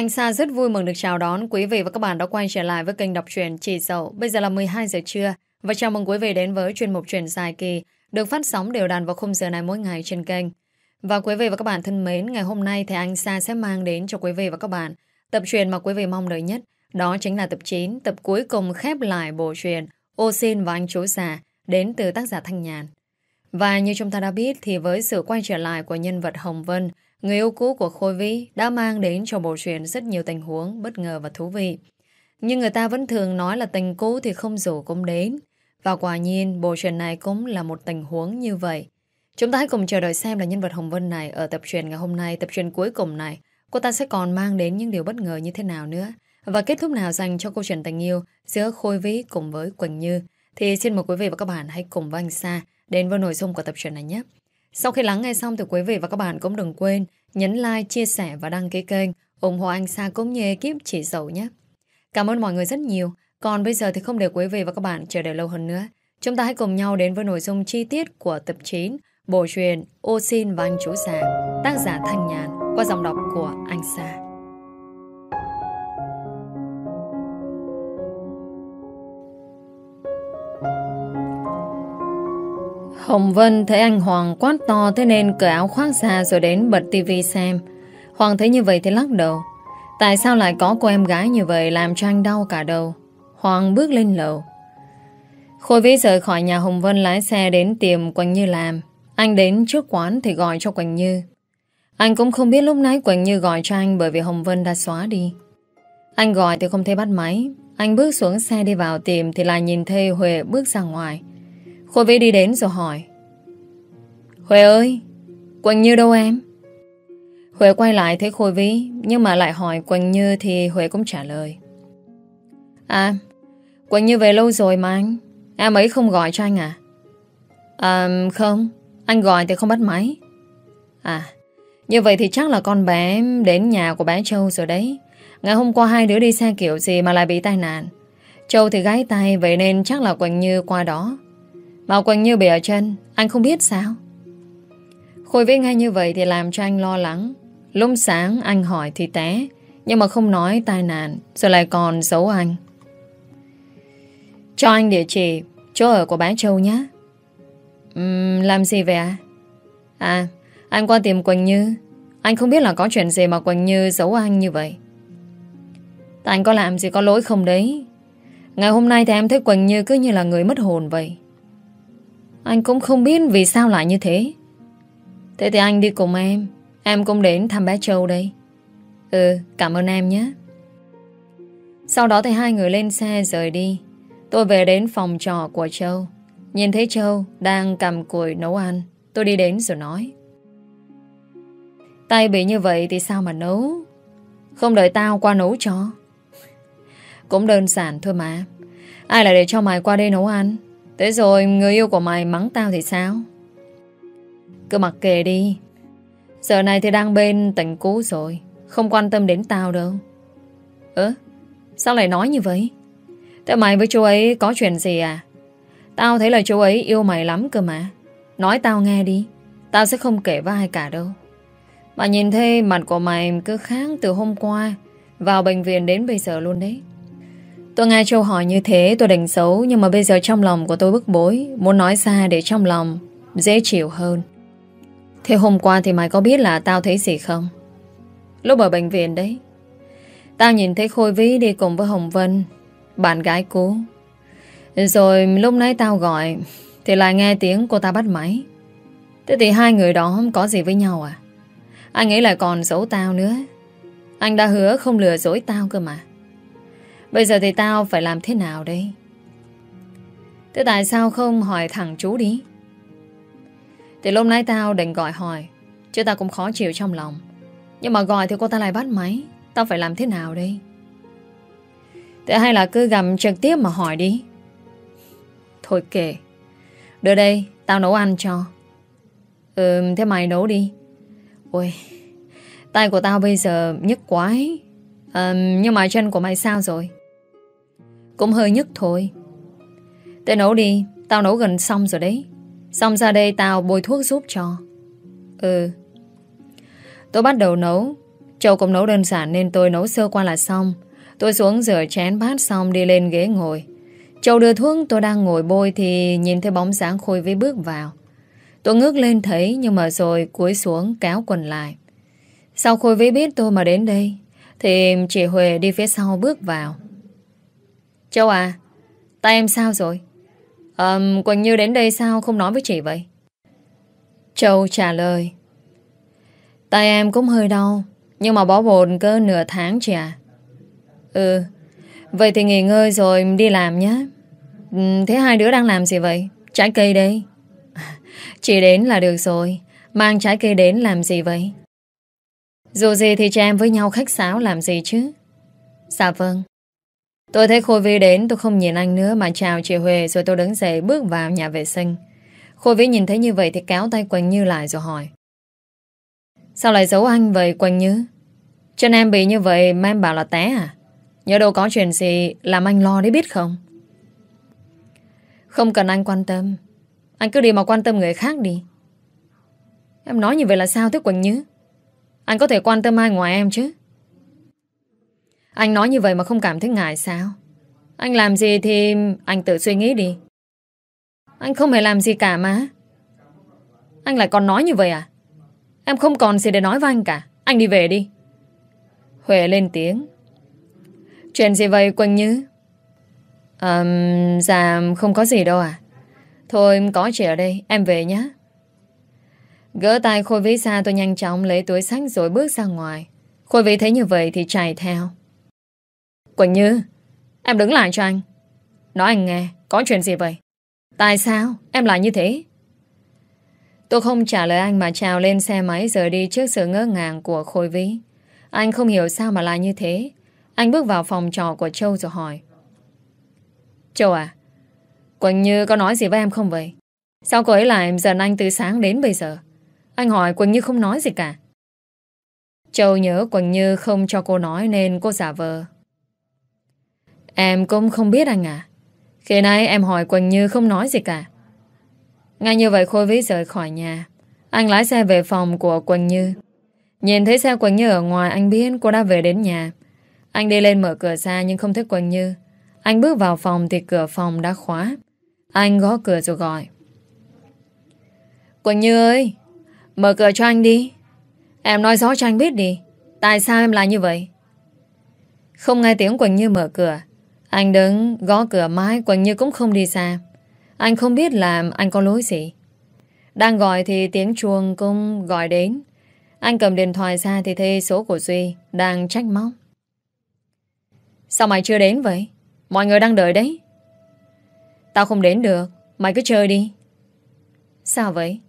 Anh Sa rất vui mừng được chào đón quý vị và các bạn đã quay trở lại với kênh đọc truyện Chỉ Dậu. Bây giờ là 12 giờ trưa và chào mừng quý vị đến với chuyên mục truyện dài kỳ được phát sóng đều đặn vào khung giờ này mỗi ngày trên kênh. Và quý vị và các bạn thân mến, ngày hôm nay thì anh Sa sẽ mang đến cho quý vị và các bạn tập truyện mà quý vị mong đợi nhất. Đó chính là tập 9, tập cuối cùng khép lại bộ truyện Ô Xin và Anh Chú Già đến từ tác giả Thanh Nhàn. Và như chúng ta đã biết thì với sự quay trở lại của nhân vật Hồng Vân, người yêu cũ của Khôi Vĩ đã mang đến cho bộ truyện rất nhiều tình huống bất ngờ và thú vị. Nhưng người ta vẫn thường nói là tình cũ thì không rủ cũng đến. Và quả nhiên bộ truyện này cũng là một tình huống như vậy. Chúng ta hãy cùng chờ đợi xem là nhân vật Hồng Vân này ở tập truyện ngày hôm nay, tập truyện cuối cùng này, cô ta sẽ còn mang đến những điều bất ngờ như thế nào nữa. Và kết thúc nào dành cho câu chuyện tình yêu giữa Khôi Vĩ cùng với Quỳnh Như. Thì xin mời quý vị và các bạn hãy cùng với anh Sa đến với nội dung của tập truyện này nhé. Sau khi lắng nghe xong thì quý vị và các bạn cũng đừng quên nhấn like, chia sẻ và đăng ký kênh ủng hộ anh Sa cũng như ekip chỉ dầu nhé. Cảm ơn mọi người rất nhiều. Còn bây giờ thì không để quý vị và các bạn chờ đợi lâu hơn nữa. Chúng ta hãy cùng nhau đến với nội dung chi tiết của tập 9 Bộ truyền Ô Xin và Anh Chú Già Tác giả Thanh Nhàn qua giọng đọc của anh Sa. Hồng Vân thấy anh Hoàng quát to, thế nên cởi áo khoác ra rồi đến bật tivi xem. Hoàng thấy như vậy thì lắc đầu. Tại sao lại có cô em gái như vậy làm cho anh đau cả đầu? Hoàng bước lên lầu. Khôi Vĩ rời khỏi nhà Hồng Vân lái xe đến tìm Quỳnh Như làm. Anh đến trước quán thì gọi cho Quỳnh Như. Anh cũng không biết lúc nãy Quỳnh Như gọi cho anh bởi vì Hồng Vân đã xóa đi. Anh gọi thì không thấy bắt máy. Anh bước xuống xe đi vào tìm thì lại nhìn thấy Huệ bước ra ngoài. Khôi Vĩ đi đến rồi hỏi. Huệ ơi, Quỳnh Như đâu em? Huệ quay lại thấy Khôi Vĩ, Nhưng mà lại hỏi Quỳnh Như thì Huệ cũng trả lời. À Quỳnh Như về lâu rồi mà anh? Em ấy không gọi cho anh à? À không, Anh gọi thì không bắt máy. À Như vậy thì chắc là con bé đến nhà của bé Châu rồi đấy. Ngày hôm qua hai đứa đi xe kiểu gì mà lại bị tai nạn. Châu thì gái tay Vậy nên chắc là Quỳnh Như qua đó. Bảo Quỳnh Như bị ở chân Anh không biết sao. Khôi Vĩ ngay như vậy thì làm cho anh lo lắng. Lúc sáng anh hỏi thì té Nhưng mà không nói tai nạn Rồi lại còn giấu anh. Cho anh địa chỉ Chỗ ở của bá Châu nhé. Uhm, Làm gì vậy à À Anh qua tìm Quỳnh Như. Anh không biết là có chuyện gì mà Quỳnh Như giấu anh như vậy. Tại anh có làm gì có lỗi không đấy? Ngày hôm nay thì em thấy Quỳnh Như cứ như là người mất hồn vậy anh cũng không biết vì sao lại như thế. Thế thì anh đi cùng em. Em cũng đến thăm bé Châu đây. Ừ cảm ơn em nhé. Sau đó thì hai người lên xe rời đi. Tôi về đến phòng trọ của Châu. Nhìn thấy Châu đang cầm củi nấu ăn, Tôi đi đến rồi nói. Tay bị như vậy thì sao mà nấu? Không đợi tao qua nấu cho. Cũng đơn giản thôi mà. Ai lại để cho mày qua đây nấu ăn? Thế rồi người yêu của mày mắng tao thì sao? Cứ mặc kệ đi. Giờ này thì đang bên tỉnh cũ rồi, Không quan tâm đến tao đâu. Ơ, Sao lại nói như vậy? Thế mày với chú ấy có chuyện gì à? Tao thấy là chú ấy yêu mày lắm cơ mà. Nói tao nghe đi, Tao sẽ không kể với ai cả đâu. Mà nhìn thấy mặt của mày cứ kháng từ hôm qua Vào bệnh viện đến bây giờ luôn đấy. Tôi nghe Châu hỏi như thế, tôi đánh xấu Nhưng mà bây giờ trong lòng của tôi bức bối. Muốn nói ra để trong lòng Dễ chịu hơn. Thế hôm qua thì mày có biết là tao thấy gì không? Lúc ở bệnh viện đấy, Tao nhìn thấy Khôi Vĩ đi cùng với Hồng Vân, Bạn gái cũ. Rồi lúc nãy tao gọi, Thì lại nghe tiếng cô ta bắt máy. Thế thì hai người đó không có gì với nhau à? Anh ấy lại còn giấu tao nữa. Anh đã hứa không lừa dối tao cơ mà. Bây giờ thì tao phải làm thế nào đây? Thế tại sao không hỏi thẳng chú đi? Thì lúc nãy tao định gọi hỏi Chứ tao cũng khó chịu trong lòng Nhưng mà gọi thì cô ta lại bắt máy Tao phải làm thế nào đây? Thế hay là cứ gặp trực tiếp mà hỏi đi Thôi kệ Đưa đây, tao nấu ăn cho Ừ, thế mày nấu đi Ôi Tay của tao bây giờ nhức quá ấy. À, Nhưng mà chân của mày sao rồi cũng hơi nhức thôi Để nấu đi, Tao nấu gần xong rồi đấy Xong ra đây tao bôi thuốc giúp cho Ừ Tôi bắt đầu nấu Châu cũng nấu đơn giản nên tôi nấu sơ qua là xong. Tôi xuống rửa chén bát xong đi lên ghế ngồi. Châu đưa thuốc, tôi đang ngồi bôi thì nhìn thấy bóng dáng Khôi với bước vào. Tôi ngước lên thấy, nhưng mà rồi cúi xuống kéo quần lại. Sau Khôi Vĩ biết tôi mà đến đây, thì chị Huệ đi phía sau bước vào. Châu à, tay em sao rồi? à, Quỳnh Như đến đây sao không nói với chị vậy? Châu trả lời. Tay em cũng hơi đau, nhưng mà bó bồn cơ nửa tháng chị à. Ừ, vậy thì nghỉ ngơi rồi đi làm nhé. Ừ, thế hai đứa đang làm gì vậy? Trái cây đây. Chị đến là được rồi, mang trái cây đến làm gì vậy? Dù gì thì cha em với nhau khách sáo làm gì chứ? Dạ vâng. Tôi thấy Khôi Vy đến, tôi không nhìn anh nữa mà chào chị Huệ, rồi tôi đứng dậy bước vào nhà vệ sinh. Khôi Vy nhìn thấy như vậy thì kéo tay Quỳnh Như lại rồi hỏi. Sao lại giấu anh vậy, Quỳnh Như? Chân em bị như vậy mà em bảo là té à? Nhớ đâu có chuyện gì làm anh lo đấy biết không? Không cần anh quan tâm. Anh cứ đi mà quan tâm người khác đi. Em nói như vậy là sao thế, Quỳnh Như? Anh có thể quan tâm ai ngoài em chứ? Anh nói như vậy mà không cảm thấy ngại sao? Anh làm gì thì anh tự suy nghĩ đi. Anh không hề làm gì cả mà. Anh lại còn nói như vậy à? Em không còn gì để nói với anh cả. Anh đi về đi. Huệ lên tiếng. Chuyện gì vậy Quỳnh Như? Um, dạ không có gì đâu à. Thôi có chị ở đây, em về nhé. Gỡ tay Khôi Vĩ ra tôi nhanh chóng lấy túi sách rồi bước ra ngoài. Khôi Vĩ thấy như vậy thì chạy theo. Quỳnh Như, em đứng lại cho anh. Nói anh nghe, có chuyện gì vậy? Tại sao em lại như thế? Tôi không trả lời anh mà trào lên xe máy rời đi trước sự ngỡ ngàng của Khôi Vĩ. Anh không hiểu sao mà lại như thế. Anh bước vào phòng trò của Châu rồi hỏi. Châu à, Quỳnh Như có nói gì với em không vậy? Sao cô ấy lại giận anh từ sáng đến bây giờ? Anh hỏi Quỳnh Như không nói gì cả. Châu nhớ Quỳnh Như không cho cô nói nên cô giả vờ. Em cũng không biết anh à. Khi nãy em hỏi Quỳnh Như không nói gì cả. Ngay như vậy Khôi Vĩ rời khỏi nhà. Anh lái xe về phòng của Quỳnh Như. Nhìn thấy xe Quỳnh Như ở ngoài anh biết cô đã về đến nhà. Anh đi lên mở cửa ra nhưng không thấy Quỳnh Như. Anh bước vào phòng thì cửa phòng đã khóa. Anh gõ cửa rồi gọi. Quỳnh Như ơi, mở cửa cho anh đi. Em nói rõ cho anh biết đi. Tại sao em lại như vậy? Không nghe tiếng Quỳnh Như mở cửa. Anh đứng, gõ cửa mãi Quỳnh Như cũng không đi xa. Anh không biết làm anh có lỗi gì. Đang gọi thì tiếng chuông cũng gọi đến. Anh cầm điện thoại ra thì thấy số của Duy đang trách móc. Sao mày chưa đến vậy? Mọi người đang đợi đấy. Tao không đến được. Mày cứ chơi đi. Sao vậy?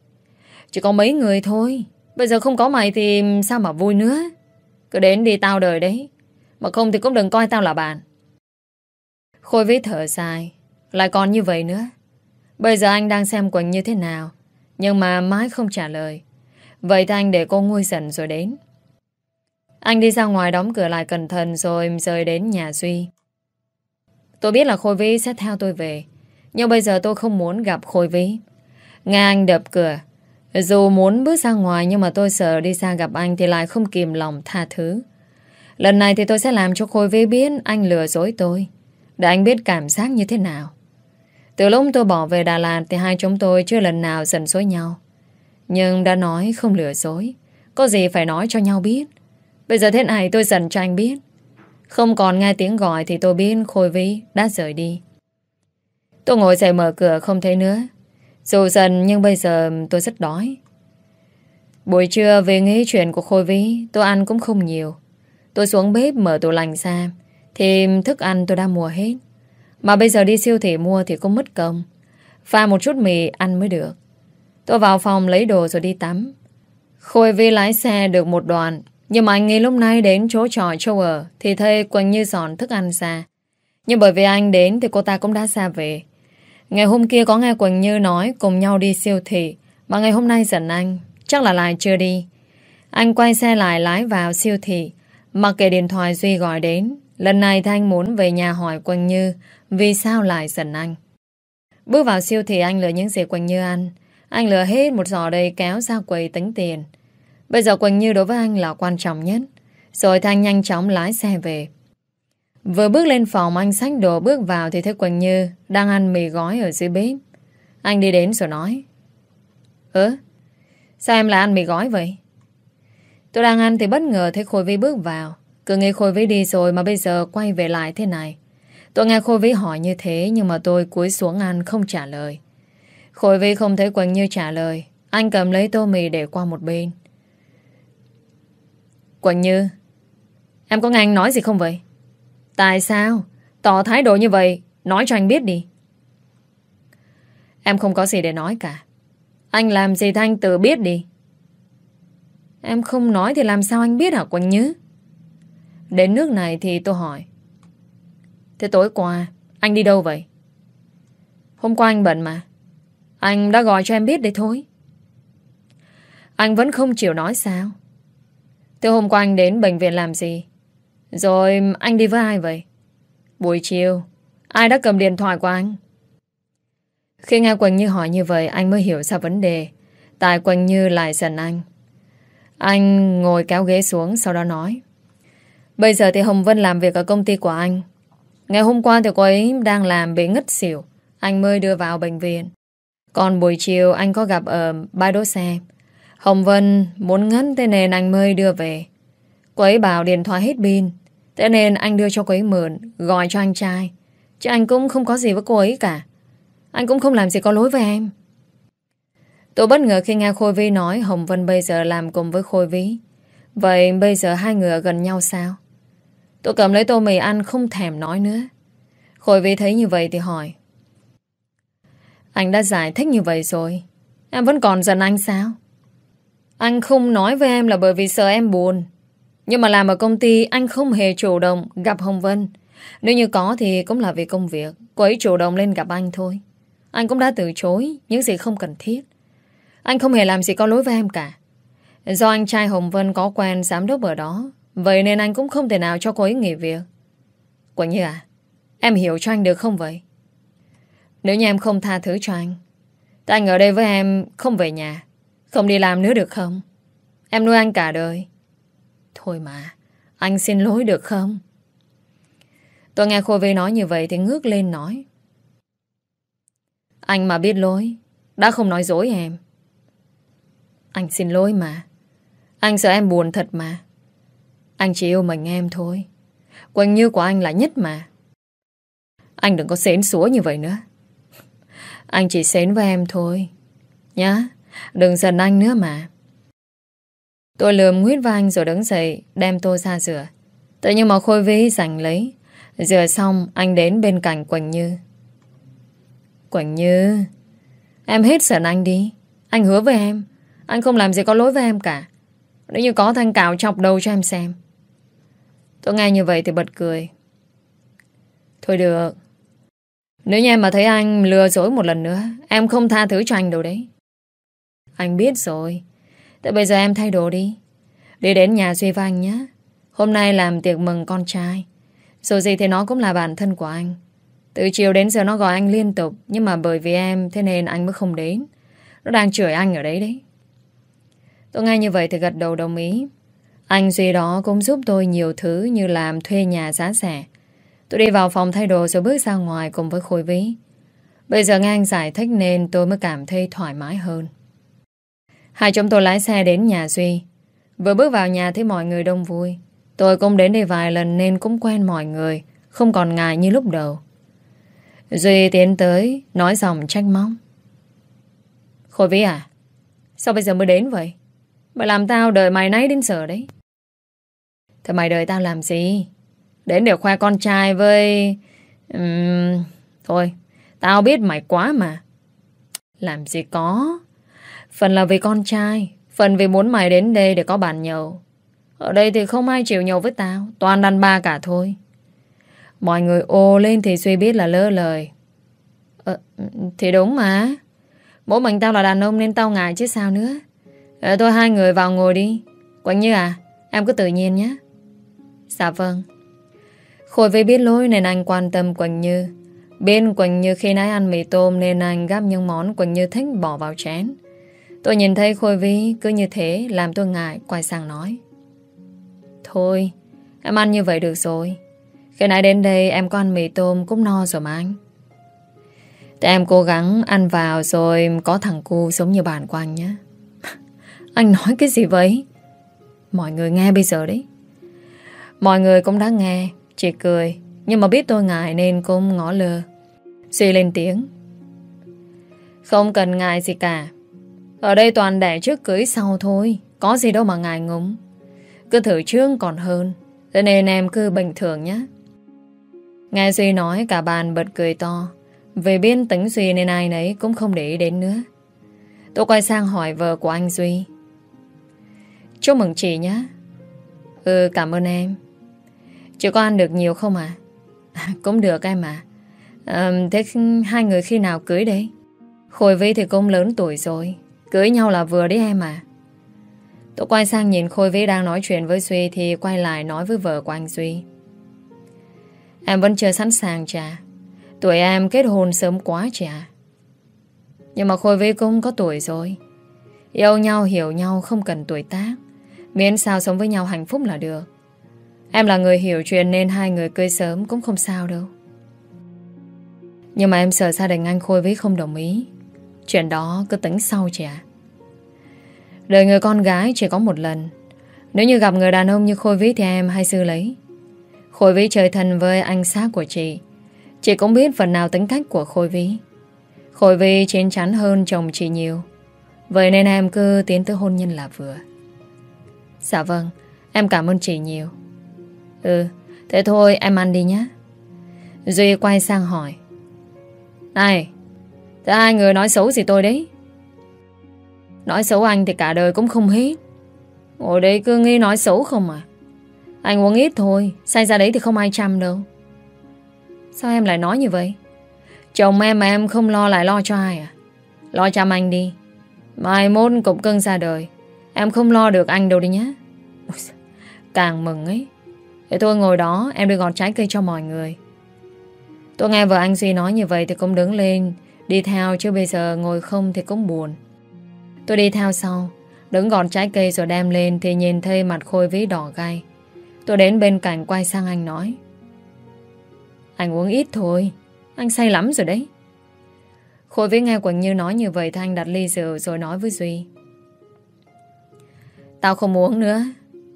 Chỉ có mấy người thôi. Bây giờ không có mày thì sao mà vui nữa. Cứ đến đi tao đợi đấy. Mà không thì cũng đừng coi tao là bạn. Khôi vĩ thở dài. Lại còn như vậy nữa. Bây giờ anh đang xem Quỳnh như thế nào. Nhưng mà mãi không trả lời. Vậy thì anh để cô nguôi giận rồi đến. Anh đi ra ngoài đóng cửa lại cẩn thận rồi rời đến nhà Duy. Tôi biết là Khôi Vĩ sẽ theo tôi về. Nhưng bây giờ tôi không muốn gặp Khôi Vĩ. Nghe anh đập cửa. Dù muốn bước ra ngoài nhưng mà tôi sợ đi ra gặp anh thì lại không kìm lòng tha thứ. Lần này thì tôi sẽ làm cho Khôi Vĩ biết anh lừa dối tôi. Để anh biết cảm giác như thế nào. Từ lúc tôi bỏ về Đà Lạt thì hai chúng tôi chưa lần nào giận dối nhau. Nhưng đã nói không lừa dối. Có gì phải nói cho nhau biết. Bây giờ thế này tôi giận cho anh biết. Không còn nghe tiếng gọi thì tôi biết Khôi Vĩ đã rời đi. Tôi ngồi dậy mở cửa không thấy nữa. Dù dần nhưng bây giờ tôi rất đói. Buổi trưa về nghĩ chuyện của Khôi Vĩ, tôi ăn cũng không nhiều. Tôi xuống bếp mở tủ lạnh ra thì thức ăn tôi đã mua hết. Mà bây giờ đi siêu thị mua thì cũng mất công. Pha một chút mì ăn mới được. Tôi vào phòng lấy đồ rồi đi tắm. Khôi Vi lái xe được một đoạn. Nhưng mà anh nghĩ lúc nay đến chỗ trò châu ở thì thấy Quỳnh Như dọn thức ăn ra. Nhưng bởi vì anh đến thì cô ta cũng đã xa về. Ngày hôm kia có nghe Quỳnh Như nói cùng nhau đi siêu thị. Mà ngày hôm nay giận anh. Chắc là lại chưa đi. Anh quay xe lại lái vào siêu thị. Mặc kệ điện thoại Duy gọi đến. Lần này Thanh muốn về nhà hỏi Quỳnh Như vì sao lại giận anh. Bước vào siêu thị anh lừa những gì Quỳnh Như ăn. Anh lừa hết một giỏ đầy kéo ra quầy tính tiền. Bây giờ Quỳnh Như đối với anh là quan trọng nhất. Rồi Thanh nhanh chóng lái xe về. Vừa bước lên phòng anh xách đồ bước vào thì thấy Quỳnh Như đang ăn mì gói ở dưới bếp. Anh đi đến rồi nói. Ơ, sao em lại ăn mì gói vậy? Tôi đang ăn thì bất ngờ thấy Khôi Vi bước vào. Cứ nghĩ Khôi vĩ đi rồi mà bây giờ quay về lại thế này. Tôi nghe Khôi vĩ hỏi như thế nhưng mà tôi cúi xuống ăn không trả lời. Khôi vĩ không thấy Quỳnh Như trả lời. Anh cầm lấy tô mì để qua một bên. Quỳnh Như, em có nghe anh nói gì không vậy? Tại sao? Tỏ thái độ như vậy, nói cho anh biết đi. Em không có gì để nói cả. Anh làm gì Thanh tự biết đi. Em không nói thì làm sao anh biết hả Quỳnh Như? Đến nước này thì tôi hỏi. Thế tối qua, anh đi đâu vậy? Hôm qua anh bận mà. Anh đã gọi cho em biết đấy thôi. Anh vẫn không chịu nói sao? Thế hôm qua anh đến bệnh viện làm gì? Rồi anh đi với ai vậy? Buổi chiều, ai đã cầm điện thoại của anh? Khi nghe Quỳnh Như hỏi như vậy, anh mới hiểu ra vấn đề. Tại Quỳnh Như lại giận anh. Anh ngồi kéo ghế xuống, sau đó nói. Bây giờ thì Hồng Vân làm việc ở công ty của anh. Ngày hôm qua thì cô ấy đang làm bị ngất xỉu. Anh mới đưa vào bệnh viện. Còn buổi chiều anh có gặp ở bãi đỗ xe. Hồng Vân muốn ngất thế nên anh mới đưa về. Cô ấy bảo điện thoại hết pin. Thế nên anh đưa cho cô ấy mượn, gọi cho anh trai. Chứ anh cũng không có gì với cô ấy cả. Anh cũng không làm gì có lỗi với em. Tôi bất ngờ khi nghe Khôi Vi nói Hồng Vân bây giờ làm cùng với Khôi Vi. Vậy bây giờ hai người ở gần nhau sao? Tôi cầm lấy tô mì ăn không thèm nói nữa. Khôi Vi thấy như vậy thì hỏi. Anh đã giải thích như vậy rồi. Em vẫn còn giận anh sao? Anh không nói với em là bởi vì sợ em buồn. Nhưng mà làm ở công ty anh không hề chủ động gặp Hồng Vân. Nếu như có thì cũng là vì công việc. Cô ấy chủ động lên gặp anh thôi. Anh cũng đã từ chối những gì không cần thiết. Anh không hề làm gì có lỗi với em cả. Do anh trai Hồng Vân có quen giám đốc ở đó, vậy nên anh cũng không thể nào cho cô ấy nghỉ việc. Quỳnh Như à, em hiểu cho anh được không vậy? Nếu như em không tha thứ cho anh, thì anh ở đây với em không về nhà, không đi làm nữa được không? Em nuôi anh cả đời. Thôi mà, anh xin lỗi được không? Tôi nghe Khôi Vy nói như vậy thì ngước lên nói. Anh mà biết lỗi, đã không nói dối em. Anh xin lỗi mà. Anh sợ em buồn thật mà. Anh chỉ yêu mình em thôi. Quanh như của anh là nhất mà. Anh đừng có xến xúa như vậy nữa. Anh chỉ xến với em thôi. Nhá, đừng giận anh nữa mà. Tôi lườm nguyết vào anh rồi đứng dậy, đem tôi ra rửa. Tự nhiên mà khôi vĩ giành lấy. Rửa xong, anh đến bên cạnh Quỳnh Như. Quỳnh Như, em hết giận anh đi. Anh hứa với em, anh không làm gì có lỗi với em cả. Nếu như có thanh cạo chọc đầu cho em xem. Tôi nghe như vậy thì bật cười. Thôi được. Nếu như em mà thấy anh lừa dối một lần nữa, em không tha thứ cho anh đâu đấy. Anh biết rồi. Thế bây giờ em thay đồ đi. Đi đến nhà Duy và anh nhé. Hôm nay làm tiệc mừng con trai. Dù gì thì nó cũng là bản thân của anh. Từ chiều đến giờ nó gọi anh liên tục, nhưng mà bởi vì em thế nên anh mới không đến. Nó đang chửi anh ở đấy đấy. Tôi nghe như vậy thì gật đầu đồng ý. Anh Duy đó cũng giúp tôi nhiều thứ như làm thuê nhà giá rẻ. Tôi đi vào phòng thay đồ rồi bước ra ngoài cùng với Khôi ví. Bây giờ nghe anh giải thích nên tôi mới cảm thấy thoải mái hơn. Hai chúng tôi lái xe đến nhà Duy. Vừa bước vào nhà thấy mọi người đông vui. Tôi cũng đến đây vài lần nên cũng quen mọi người, không còn ngại như lúc đầu. Duy tiến tới, nói giọng trách móc: Khôi Vĩ à, sao bây giờ mới đến vậy? Mày làm tao đợi mày nấy đến giờ đấy. Thế mày đợi tao làm gì? Đến để khoe con trai với... Uhm... Thôi, tao biết mày quá mà. Làm gì có. Phần là vì con trai, phần vì muốn mày đến đây để có bàn nhậu. Ở đây thì không ai chịu nhậu với tao, toàn đàn ba cả thôi. Mọi người ô lên thì suy biết là lỡ lời. Ờ, thì đúng mà. Mỗi mình tao là đàn ông nên tao ngại chứ sao nữa. Ờ, thôi hai người vào ngồi đi. Quỳnh Như à, em cứ tự nhiên nhé. Dạ vâng. Khôi với biết lỗi nên anh quan tâm Quỳnh Như. Bên Quỳnh Như khi nãy ăn mì tôm nên anh gắp những món Quỳnh Như thích bỏ vào chén. Tôi nhìn thấy Khôi Vi cứ như thế làm tôi ngại, quay sang nói. Thôi, Em ăn như vậy được rồi Khi nãy đến đây em có ăn mì tôm cũng no rồi mà anh Thì em cố gắng ăn vào rồi có thằng cu sống như bạn của anh nhé Anh nói cái gì vậy Mọi người nghe bây giờ đấy Mọi người cũng đã nghe Chỉ cười, Nhưng mà biết tôi ngại nên cũng ngỏ lơ. Suy lên tiếng. Không cần ngại gì cả. Ở đây toàn đẻ trước cưới sau thôi, Có gì đâu mà ngại ngúng Cứ thử trước còn hơn, Thế nên em cứ bình thường nhé. Nghe Duy nói, cả bàn bật cười to. Về biên tính Duy nên ai nấy cũng không để ý đến nữa. Tôi quay sang hỏi vợ của anh Duy. Chúc mừng chị nhé. Ừ cảm ơn em. Chị có ăn được nhiều không à? cũng được em à. à Thế hai người khi nào cưới đấy? Khôi Vy thì cũng lớn tuổi rồi. Cưới nhau là vừa đấy em à Tôi quay sang nhìn Khôi Vy đang nói chuyện với Duy Thì quay lại nói với vợ của anh Duy. Em vẫn chưa sẵn sàng chà Tuổi em kết hôn sớm quá chà Nhưng mà Khôi Vy cũng có tuổi rồi. Yêu nhau, hiểu nhau, không cần tuổi tác. Miễn sao sống với nhau hạnh phúc là được. Em là người hiểu chuyện nên hai người cưới sớm cũng không sao đâu. Nhưng mà em sợ gia đình anh Khôi với không đồng ý. Chuyện đó cứ tính sau chị ạ. Đời người con gái chỉ có một lần. Nếu như gặp người đàn ông như Khôi Vĩ thì em hay sư lấy. Khôi Vĩ trời thân với anh xác của chị. Chị cũng biết phần nào tính cách của Khôi Vĩ. Khôi Vĩ chiến chắn hơn chồng chị nhiều. Vậy nên em cứ tiến tới hôn nhân là vừa. Dạ vâng, em cảm ơn chị nhiều. Ừ, thế thôi em ăn đi nhé. Duy quay sang hỏi. Này, thế ai người nói xấu gì tôi đấy? Nói xấu anh thì cả đời cũng không hết. Ngồi đây cứ nghĩ nói xấu không à? Anh uống ít thôi, say ra đấy thì không ai chăm đâu. Sao em lại nói như vậy? Chồng em mà em không lo lại lo cho ai à? Lo chăm anh đi. Mai mốt cũng cưng ra đời. Em không lo được anh đâu đi nhé. Càng mừng ấy. Để tôi ngồi đó, em đi gọt trái cây cho mọi người. Tôi nghe vợ anh Duy nói như vậy Thì cũng đứng lên. Đi theo, chứ bây giờ ngồi không thì cũng buồn. Tôi đi theo sau, Đứng gọt trái cây rồi đem lên Thì nhìn thấy mặt khôi ví đỏ gai. Tôi đến bên cạnh quay sang anh nói, Anh uống ít thôi, Anh say lắm rồi đấy. Khôi ví nghe Quỳnh Như nói như vậy Thì anh đặt ly rượu rồi nói với Duy, Tao không uống nữa,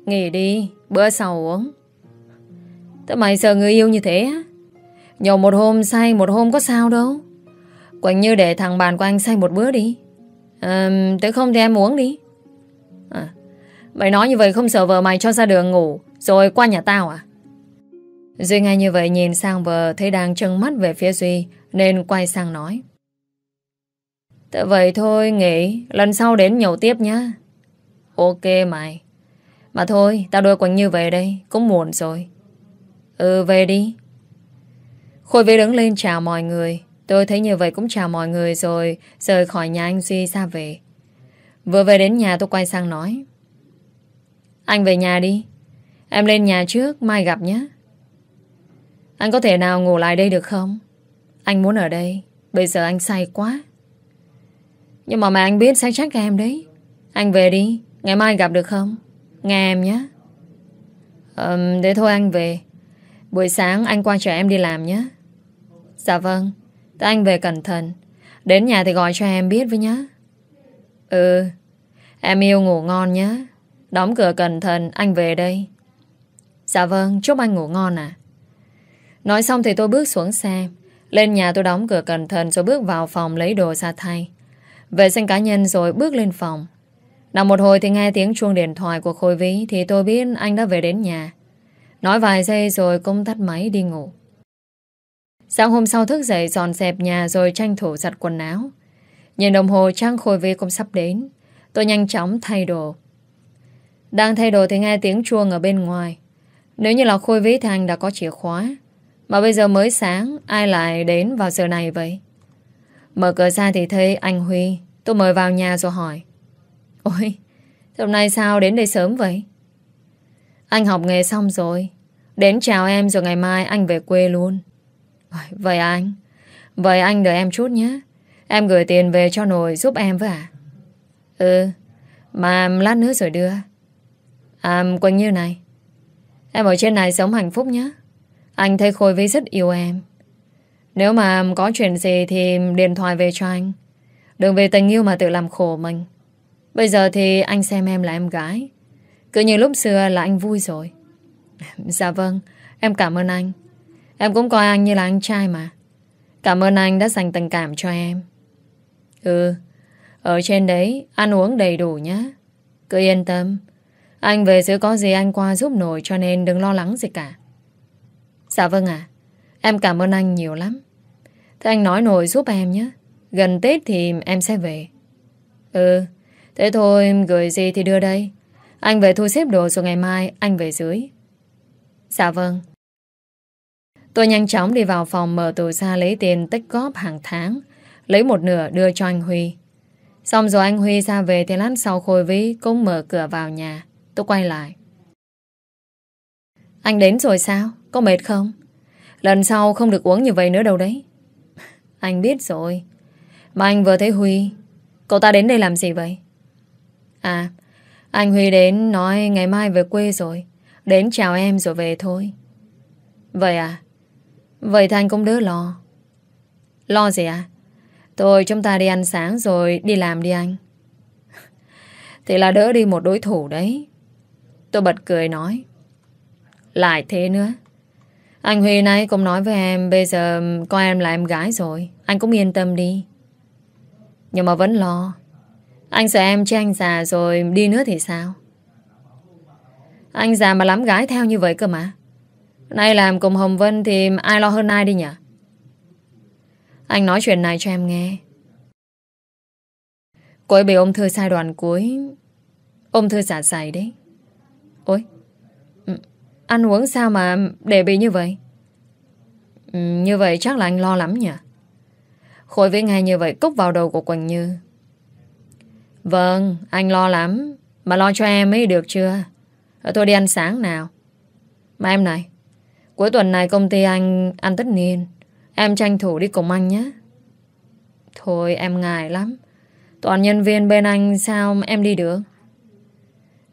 Nghỉ đi, Bữa sau uống. Thế mày sợ người yêu như thế á? Nhậu một hôm say một hôm có sao đâu. Quỳnh như để thằng bạn của anh say một bữa đi. À, Thế không thì em uống đi. À, Mày nói như vậy không sợ vợ mày cho ra đường ngủ Rồi qua nhà tao à? Duy ngay như vậy nhìn sang vợ Thấy đang trừng mắt về phía Duy Nên quay sang nói. Thế vậy thôi nghỉ Lần sau đến nhậu tiếp nhá. Ok mày. Mà thôi tao đưa Quỳnh Như về đây Cũng muộn rồi. Ừ về đi. Khôi Vĩ đứng lên chào mọi người. Tôi thấy như vậy cũng chào mọi người rồi Rời khỏi nhà anh Duy ra về. Vừa về đến nhà tôi quay sang nói. Anh về nhà đi. Em lên nhà trước mai gặp nhé. Anh có thể nào ngủ lại đây được không? Anh muốn ở đây. Bây giờ anh say quá. Nhưng mà mà anh biết sẽ trách em đấy. Anh về đi. Ngày mai gặp được không? Nghe em nhé. Um, Để thôi anh về. Buổi sáng anh qua chở em đi làm nhé. Dạ vâng. Thế anh về cẩn thận. Đến nhà thì gọi cho em biết với nhé. Ừ. Em yêu ngủ ngon nhé. Đóng cửa cẩn thận, anh về đây. Dạ vâng chúc anh ngủ ngon à Nói xong thì tôi bước xuống xe. Lên nhà tôi đóng cửa cẩn thận Rồi bước vào phòng lấy đồ ra thay. Vệ sinh cá nhân rồi bước lên phòng. Nằm một hồi thì nghe tiếng chuông điện thoại của Khôi Vĩ Thì tôi biết anh đã về đến nhà. Nói vài giây rồi cũng tắt máy đi ngủ. Sáng hôm sau thức dậy dọn dẹp nhà rồi tranh thủ giặt quần áo. Nhìn đồng hồ trang khôi vi cũng sắp đến. Tôi nhanh chóng thay đồ. Đang thay đồ thì nghe tiếng chuông ở bên ngoài. Nếu như là khôi vĩ thì anh đã có chìa khóa. Mà bây giờ mới sáng, ai lại đến vào giờ này vậy? Mở cửa ra thì thấy anh Huy. Tôi mời vào nhà rồi hỏi. Ôi, hôm nay sao đến đây sớm vậy? Anh học nghề xong rồi Đến chào em rồi ngày mai anh về quê luôn. Vậy à anh? Vậy anh đợi em chút nhé. Em gửi tiền về cho nồi giúp em với à? Ừ Mà lát nữa rồi đưa. À Quỳnh Như này. Em ở trên này sống hạnh phúc nhé. Anh thấy Khôi Vy rất yêu em. Nếu mà có chuyện gì Thì điện thoại về cho anh. Đừng vì tình yêu mà tự làm khổ mình. Bây giờ thì anh xem em là em gái. Cứ như lúc xưa là anh vui rồi. Dạ vâng Em cảm ơn anh. Em cũng coi anh như là anh trai mà. Cảm ơn anh đã dành tình cảm cho em. Ừ Ở trên đấy, Ăn uống đầy đủ nhé Cứ yên tâm. Anh về sẽ có gì anh qua giúp nổi Cho nên đừng lo lắng gì cả. Dạ vâng ạ. Em cảm ơn anh nhiều lắm. Thế anh nói nổi giúp em nhé Gần Tết thì em sẽ về. Ừ Thế thôi gửi gì thì đưa đây. Anh về thu xếp đồ rồi ngày mai Anh về dưới. Dạ vâng Tôi nhanh chóng đi vào phòng mở tủ ra lấy tiền tích góp hàng tháng. Lấy một nửa đưa cho anh Huy. Xong rồi anh Huy ra về thì lát sau Khôi Vĩ cũng mở cửa vào nhà. Tôi quay lại. Anh đến rồi sao? Có mệt không? Lần sau không được uống như vậy nữa đâu đấy. Anh biết rồi. Mà anh vừa thấy Huy. Cậu ta đến đây làm gì vậy? À, anh Huy đến nói ngày mai về quê rồi. Đến chào em rồi về thôi. Vậy à? Vậy Thanh cũng đỡ lo. Lo gì à? Thôi chúng ta đi ăn sáng rồi đi làm đi anh. Thì là đỡ đi một đối thủ đấy. Tôi bật cười nói. Lại thế nữa. Anh Huy nay cũng nói với em, Bây giờ coi em là em gái rồi, Anh cũng yên tâm đi. Nhưng mà vẫn lo. Anh sợ em cho anh già rồi đi nữa thì sao? Anh già mà lắm gái theo như vậy cơ mà Nay làm cùng Hồng Vân thì ai lo hơn ai đi nhỉ? Anh nói chuyện này cho em nghe. Cô ấy bị ung thư sai đoạn cuối. Ung thư giả dày đấy. Ôi, ừ, ăn uống sao mà để bị như vậy? Ừ, như vậy chắc là anh lo lắm nhỉ? Khôi với ngay như vậy cúc vào đầu của Quỳnh Như. Vâng, anh lo lắm. Mà lo cho em ấy được chưa? Ờ, Tôi đi ăn sáng nào. Mà em này, Cuối tuần này công ty anh ăn tất niên. Em tranh thủ đi cùng anh nhé. Thôi em ngại lắm. Toàn nhân viên bên anh sao em đi được?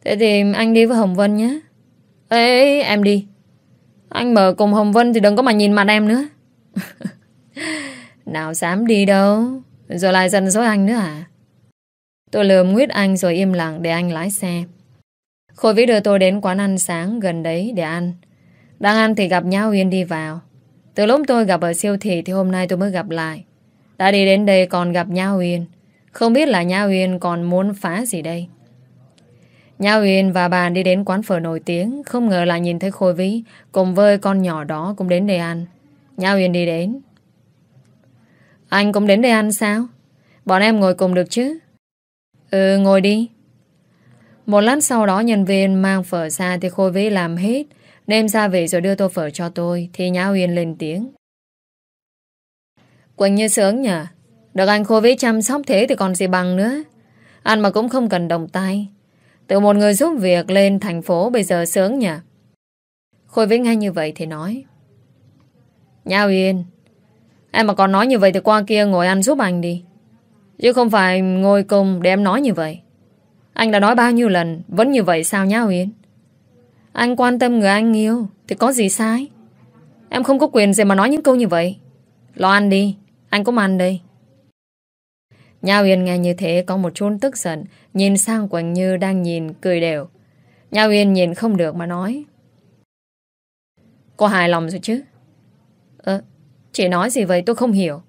Thế thì anh đi với Hồng Vân nhé. Ê em đi. Anh mở cùng Hồng Vân thì đừng có mà nhìn mặt em nữa. Nào dám đi đâu Rồi lại dần dối anh nữa à? Tôi lườm nguyết anh rồi im lặng để anh lái xe. Khôi Vĩ đưa tôi đến quán ăn sáng gần đấy để ăn. Đang ăn thì gặp Nhã Uyên đi vào. Từ lúc tôi gặp ở siêu thị Thì hôm nay tôi mới gặp lại. Đã đi đến đây còn gặp Nhã Uyên. Không biết là Nha Uyên còn muốn phá gì đây. Nha Uyên và bà đi đến quán phở nổi tiếng. Không ngờ là nhìn thấy Khôi Vĩ Cùng với con nhỏ đó cũng đến đây ăn. Nha Uyên đi đến. Anh cũng đến đây ăn sao? Bọn em ngồi cùng được chứ? Ừ ngồi đi. Một lát sau đó nhân viên mang phở ra Thì Khôi Vĩ làm hết. Đem ra về rồi đưa tô phở cho tôi, Thì Nhã Uyên lên tiếng. Quỳnh như sướng nhỉ Được anh Khôi vĩ chăm sóc thế thì còn gì bằng nữa. Ăn mà cũng không cần đồng tay. Từ một người giúp việc lên thành phố Bây giờ sướng nhỉ Khôi vĩ ngay như vậy thì nói. Nhã Uyên, Em mà còn nói như vậy thì qua kia ngồi ăn giúp anh đi. Chứ không phải ngồi cùng để em nói như vậy. Anh đã nói bao nhiêu lần, Vẫn như vậy sao nhá Uyên anh quan tâm người anh yêu, Thì có gì sai? Em không có quyền gì mà nói những câu như vậy. Lo ăn đi, Anh cũng ăn đây. Nha Huyền nghe như thế có một chút tức giận, Nhìn sang Quỳnh Như đang nhìn, cười đều. Nha Huyền nhìn không được mà nói. Cô hài lòng rồi chứ? Ờ Chị nói gì vậy tôi không hiểu.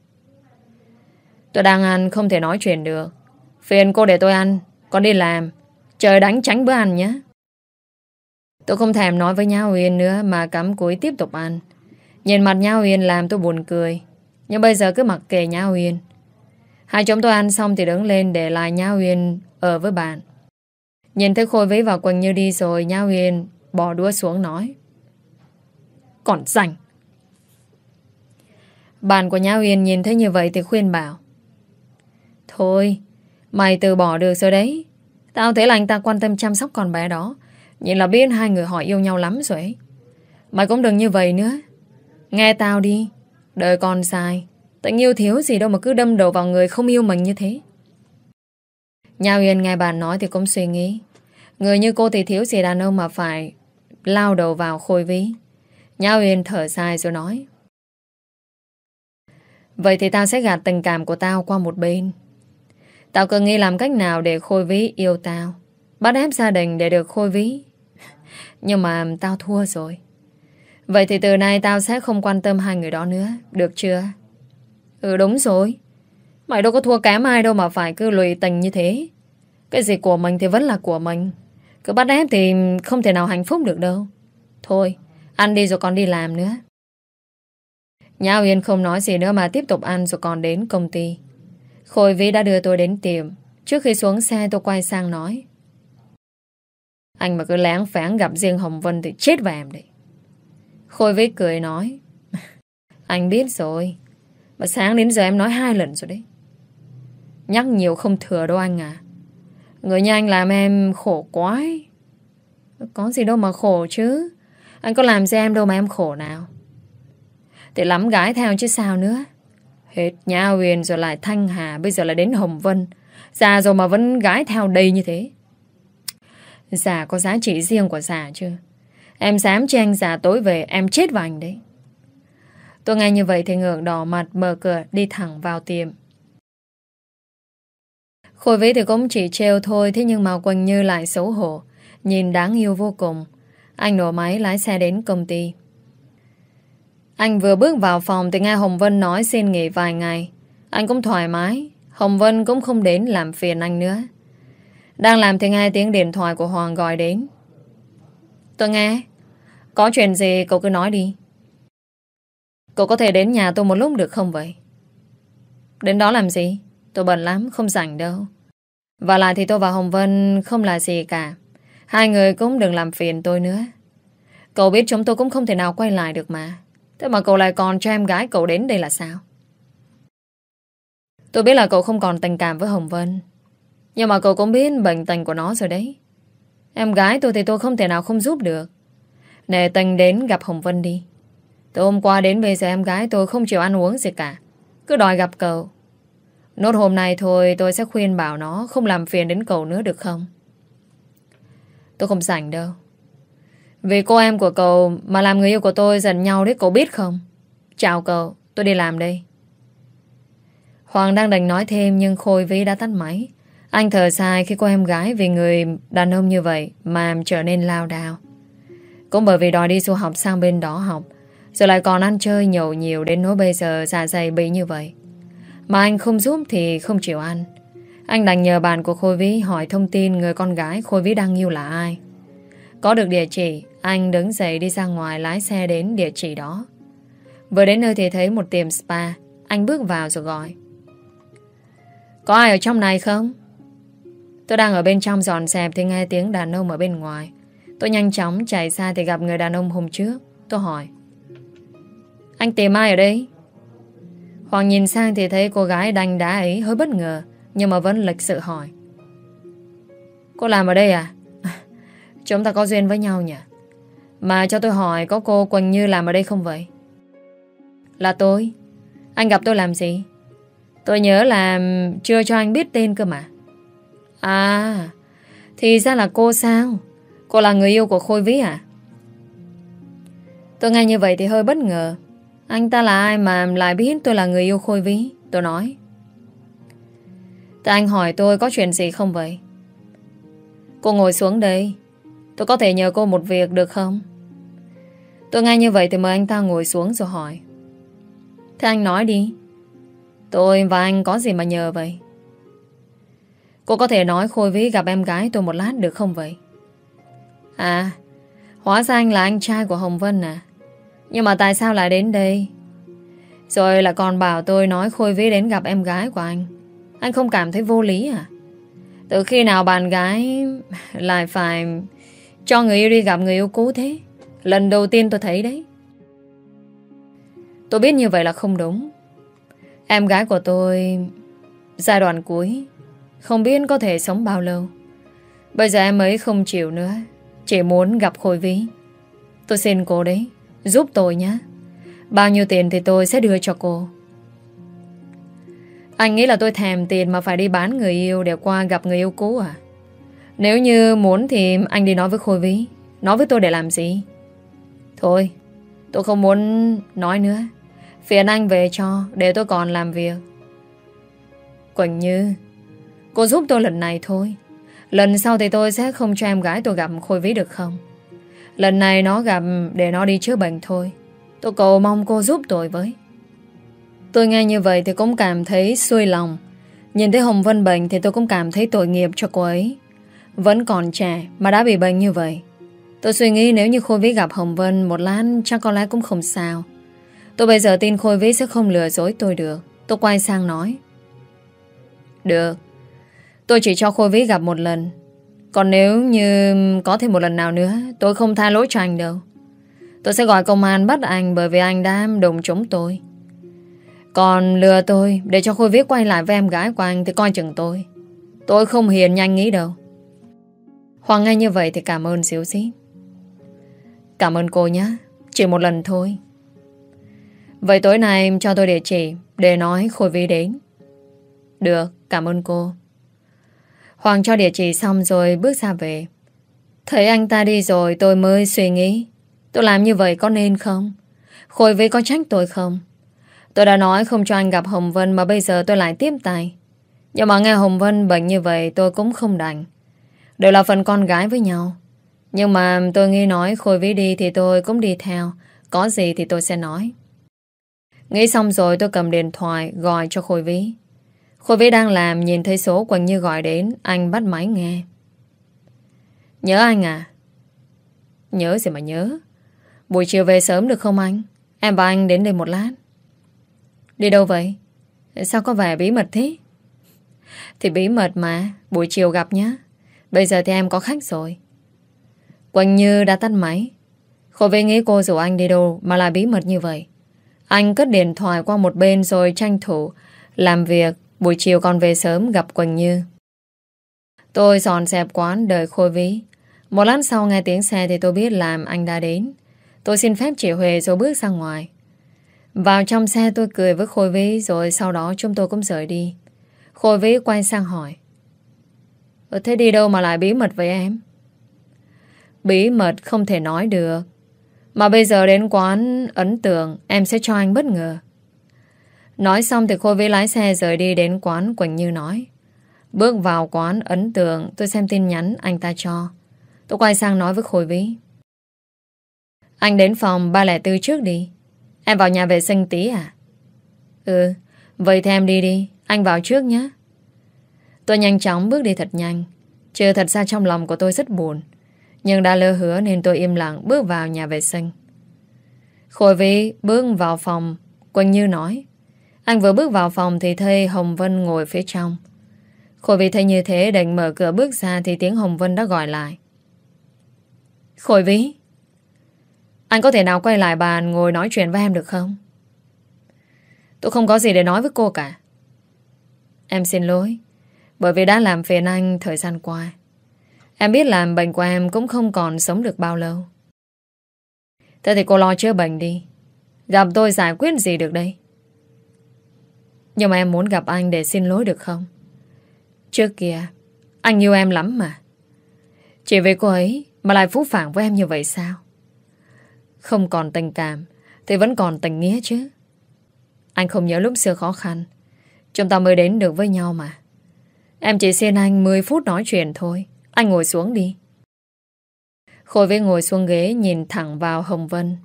Tôi đang ăn không thể nói chuyện được. Phiền cô để tôi ăn. Con đi làm Trời đánh tránh bữa ăn nhé Tôi không thèm nói với Nhã Huyền nữa mà cắm cúi tiếp tục ăn. Nhìn mặt Nhã Huyền làm tôi buồn cười. Nhưng bây giờ cứ mặc kệ Nhã Huyền Hai chúng tôi ăn xong thì đứng lên để lại Nhã Huyền ở với bạn. Nhìn thấy Khôi Vĩ vào quần như đi rồi Nhã Huyền bỏ đũa xuống nói. Còn rảnh. Bạn của Nhã Huyền nhìn thấy như vậy thì khuyên bảo. Thôi, mày từ bỏ được rồi đấy. Tao thấy là anh ta quan tâm chăm sóc con bé đó. Nhìn là biết hai người họ yêu nhau lắm rồi ấy. Mày cũng đừng như vậy nữa. Nghe tao đi. Đời còn dài. Tình yêu thiếu gì đâu mà cứ đâm đầu vào người không yêu mình như thế. Nhao Yên nghe bà nói thì cũng suy nghĩ. Người như cô thì thiếu gì đàn ông mà phải lao đầu vào khôi ví. nhao yên thở dài rồi nói. Vậy thì tao sẽ gạt tình cảm của tao qua một bên. Tao cứ nghĩ làm cách nào để khôi vĩ yêu tao. Bắt ép gia đình để được khôi vĩ Nhưng mà tao thua rồi. Vậy thì từ nay tao sẽ không quan tâm hai người đó nữa. Được chưa? Ừ đúng rồi. Mày đâu có thua kém ai đâu mà phải cứ lùi tình như thế. Cái gì của mình thì vẫn là của mình. Cứ bắt ép thì không thể nào hạnh phúc được đâu. Thôi, ăn đi rồi còn đi làm nữa. Nhã Uyên không nói gì nữa mà tiếp tục ăn rồi còn đến công ty. Khôi Vĩ đã đưa tôi đến tiệm. Trước khi xuống xe, tôi quay sang nói. Anh mà cứ lén phán gặp riêng Hồng Vân thì chết vào em đấy. Khôi Vĩ cười nói. Anh biết rồi. Mà sáng đến giờ em nói hai lần rồi đấy. Nhắc nhiều không thừa đâu anh à. Người như anh làm em khổ quá ấy. Có gì đâu mà khổ chứ. Anh có làm gì em đâu mà em khổ nào. Thì lắm gái theo chứ sao nữa. Hết nhà Huyền rồi lại Thanh Hà, Bây giờ là đến Hồng Vân. Già rồi mà vẫn gái theo đây như thế. Già có giá trị riêng của già chưa? Em dám cho anh già tối về, Em chết vào anh đấy. Tôi nghe như vậy thì ngượng đỏ mặt, Mở cửa, đi thẳng vào tiệm. Khôi vĩ thì cũng chỉ treo thôi, Thế nhưng mà Quỳnh Như lại xấu hổ. Nhìn đáng yêu vô cùng. Anh nổ máy lái xe đến công ty. Anh vừa bước vào phòng Thì nghe Hồng Vân nói xin nghỉ vài ngày. Anh cũng thoải mái. Hồng Vân cũng không đến làm phiền anh nữa. Đang làm thì nghe tiếng điện thoại của Hoàng gọi đến. Tôi nghe. Có chuyện gì cậu cứ nói đi. Cậu có thể đến nhà tôi một lúc được không vậy? Đến đó làm gì? Tôi bận lắm, không rảnh đâu. Và lại thì tôi và Hồng Vân không là gì cả. Hai người cũng đừng làm phiền tôi nữa. Cậu biết chúng tôi cũng không thể nào quay lại được mà. Thế mà cậu lại còn cho em gái cậu đến đây là sao? Tôi biết là cậu không còn tình cảm với Hồng Vân, Nhưng mà cậu cũng biết bệnh tình của nó rồi đấy. Em gái tôi thì tôi không thể nào không giúp được. Nè tình đến gặp Hồng Vân đi. Từ hôm qua đến bây giờ em gái tôi không chịu ăn uống gì cả, Cứ đòi gặp cậu. Nốt hôm nay thôi tôi sẽ khuyên bảo nó Không làm phiền đến cậu nữa được không? Tôi không rảnh đâu. Vì cô em của cậu Mà làm người yêu của tôi giận nhau đấy, cậu biết không? Chào cậu, Tôi đi làm đây. Hoàng đang định nói thêm Nhưng Khôi Vĩ đã tắt máy. Anh thở dài khi cô em gái Vì người đàn ông như vậy Mà trở nên lao đao. Cũng bởi vì đòi đi du học sang bên đó học, Rồi lại còn ăn chơi nhậu nhiều Đến nỗi bây giờ dạ dày bị như vậy. Mà anh không giúp thì không chịu ăn. Anh đành nhờ bạn của Khôi Vĩ Hỏi thông tin người con gái Khôi Vĩ đang yêu là ai. Có được địa chỉ anh đứng dậy đi ra ngoài lái xe đến địa chỉ đó Vừa đến nơi thì thấy một tiệm spa Anh bước vào rồi gọi có ai ở trong này không? Tôi đang ở bên trong dọn dẹp thì nghe tiếng đàn ông ở bên ngoài. Tôi nhanh chóng chạy ra thì gặp người đàn ông hôm trước. Tôi hỏi. Anh tìm ai ở đây? Hoàng nhìn sang thì thấy cô gái đanh đá ấy hơi bất ngờ, nhưng mà vẫn lịch sự hỏi. Cô làm ở đây à? Chúng ta có duyên với nhau nhỉ? Mà cho tôi hỏi có cô Quỳnh Như làm ở đây không vậy? Là tôi. Anh gặp tôi làm gì? Tôi nhớ là chưa cho anh biết tên cơ mà. À, thì ra là cô sao? Cô là người yêu của Khôi Vĩ à? Tôi nghe như vậy thì hơi bất ngờ. Anh ta là ai mà lại biết tôi là người yêu Khôi Vĩ? Tôi nói. Tại anh hỏi tôi có chuyện gì không vậy? Cô ngồi xuống đây. Tôi có thể nhờ cô một việc được không? Tôi nghe như vậy thì mời anh ta ngồi xuống rồi hỏi. Thế anh nói đi. Tôi và anh có gì mà nhờ vậy? Cô có thể nói Khôi Vĩ gặp em gái tôi một lát được không vậy? À, hóa ra anh là anh trai của Hồng Vân à? Nhưng mà tại sao lại đến đây? Rồi là còn bảo tôi nói Khôi Vĩ đến gặp em gái của anh. Anh không cảm thấy vô lý à? Từ khi nào bạn gái lại phải cho người yêu đi gặp người yêu cũ thế? Lần đầu tiên tôi thấy đấy. Tôi biết như vậy là không đúng. Em gái của tôi, Giai đoạn cuối, Không biết có thể sống bao lâu. Bây giờ em ấy không chịu nữa, Chỉ muốn gặp Khôi Vĩ. Tôi xin cô đấy, Giúp tôi nhé. Bao nhiêu tiền thì tôi sẽ đưa cho cô. Anh nghĩ là tôi thèm tiền Mà phải đi bán người yêu Để qua gặp người yêu cũ à? Nếu như muốn thì anh đi nói với Khôi Vĩ. Nói với tôi để làm gì? Thôi, Tôi không muốn nói nữa. Phiền anh về cho, Để tôi còn làm việc. Quỳnh Như, Cô giúp tôi lần này thôi. Lần sau thì tôi sẽ không cho em gái tôi gặp Khôi Vĩ được không? Lần này nó gặp để nó đi chữa bệnh thôi. Tôi cầu mong cô giúp tôi với. Tôi nghe như vậy thì cũng cảm thấy xuôi lòng. Nhìn thấy Hồng Vân bệnh thì tôi cũng cảm thấy tội nghiệp cho cô ấy. Vẫn còn trẻ mà đã bị bệnh như vậy. Tôi suy nghĩ nếu như Khôi Vĩ gặp Hồng Vân một lát, chắc có lẽ cũng không sao. Tôi bây giờ tin Khôi Vĩ sẽ không lừa dối tôi được. Tôi quay sang nói. Được. Tôi chỉ cho Khôi Vĩ gặp một lần. Còn nếu như có thêm một lần nào nữa, Tôi không tha lỗi cho anh đâu. Tôi sẽ gọi công an bắt anh Bởi vì anh đã đồng chống tôi. Còn lừa tôi Để cho Khôi Vĩ quay lại với em gái của anh Thì coi chừng tôi. Tôi không hiền nhanh nghĩ đâu. Hoàng nghe như vậy thì cảm ơn xíu xíu. Cảm ơn cô nhé Chỉ một lần thôi Vậy tối nay em cho tôi địa chỉ Để nói Khôi Vy đến Được, cảm ơn cô Hoàng cho địa chỉ xong rồi bước ra về. Thấy anh ta đi rồi tôi mới suy nghĩ. Tôi làm như vậy có nên không? Khôi Vy có trách tôi không? Tôi đã nói không cho anh gặp Hồng Vân mà bây giờ tôi lại tiếp tay. Nhưng mà nghe Hồng Vân bệnh như vậy tôi cũng không đành. Đều là phần con gái với nhau. Nhưng mà tôi nghĩ nói Khôi Vĩ đi thì tôi cũng đi theo. Có gì thì tôi sẽ nói. Nghĩ xong rồi tôi cầm điện thoại gọi cho Khôi Vĩ. Khôi Vĩ đang làm nhìn thấy số Quỳnh Như gọi đến, Anh bắt máy nghe. Nhớ anh à? Nhớ gì mà nhớ? Buổi chiều về sớm được không anh? Em và anh đến đây một lát. Đi đâu vậy? Sao có vẻ bí mật thế? Thì bí mật mà, Buổi chiều gặp nhá. Bây giờ thì em có khách rồi. Quỳnh Như đã tắt máy. Khôi Vĩ nghĩ cô rủ anh đi đâu Mà lại bí mật như vậy. Anh cất điện thoại qua một bên rồi tranh thủ Làm việc. Buổi chiều còn về sớm gặp Quỳnh Như. Tôi dọn dẹp quán đợi Khôi Vĩ Một lát sau nghe tiếng xe thì tôi biết làm anh đã đến. Tôi xin phép chị Huệ rồi bước ra ngoài. Vào trong xe tôi cười với Khôi Vĩ Rồi sau đó chúng tôi cũng rời đi. Khôi Vĩ quay sang hỏi. Ờ, thế đi đâu mà lại bí mật với em? Bí mật không thể nói được Mà bây giờ đến quán ấn tượng Em sẽ cho anh bất ngờ Nói xong thì Khôi Vĩ lái xe rời đi đến quán Quỳnh Như nói. Bước vào quán ấn tượng tôi xem tin nhắn anh ta cho. Tôi quay sang nói với Khôi Vĩ. Anh đến phòng 304 trước đi. Em vào nhà vệ sinh tí à? Ừ, vậy thì em đi đi. Anh vào trước nhé. Tôi nhanh chóng bước đi thật nhanh. Chứ thật ra trong lòng của tôi rất buồn. Nhưng đã lỡ hứa nên tôi im lặng bước vào nhà vệ sinh. Khôi Vĩ bước vào phòng Quỳnh Như nói anh vừa bước vào phòng thì thấy Hồng Vân ngồi phía trong. Khôi Vĩ thấy như thế định mở cửa bước ra thì tiếng Hồng Vân đã gọi lại. Khôi Vĩ, anh có thể nào quay lại bàn ngồi nói chuyện với em được không? Tôi không có gì để nói với cô cả. Em xin lỗi, bởi vì đã làm phiền anh thời gian qua. Em biết làm bệnh của em cũng không còn sống được bao lâu. Thế thì cô lo chữa bệnh đi. Gặp tôi giải quyết gì được đây? Nhưng mà em muốn gặp anh để xin lỗi được không? Trước kia, anh yêu em lắm mà. Chỉ vì cô ấy mà lại phú phản với em như vậy sao? Không còn tình cảm thì vẫn còn tình nghĩa chứ. Anh không nhớ lúc xưa khó khăn. Chúng ta mới đến được với nhau mà. Em chỉ xin anh 10 phút nói chuyện thôi. Anh ngồi xuống đi. Khôi với ngồi xuống ghế nhìn thẳng vào Hồng Vân.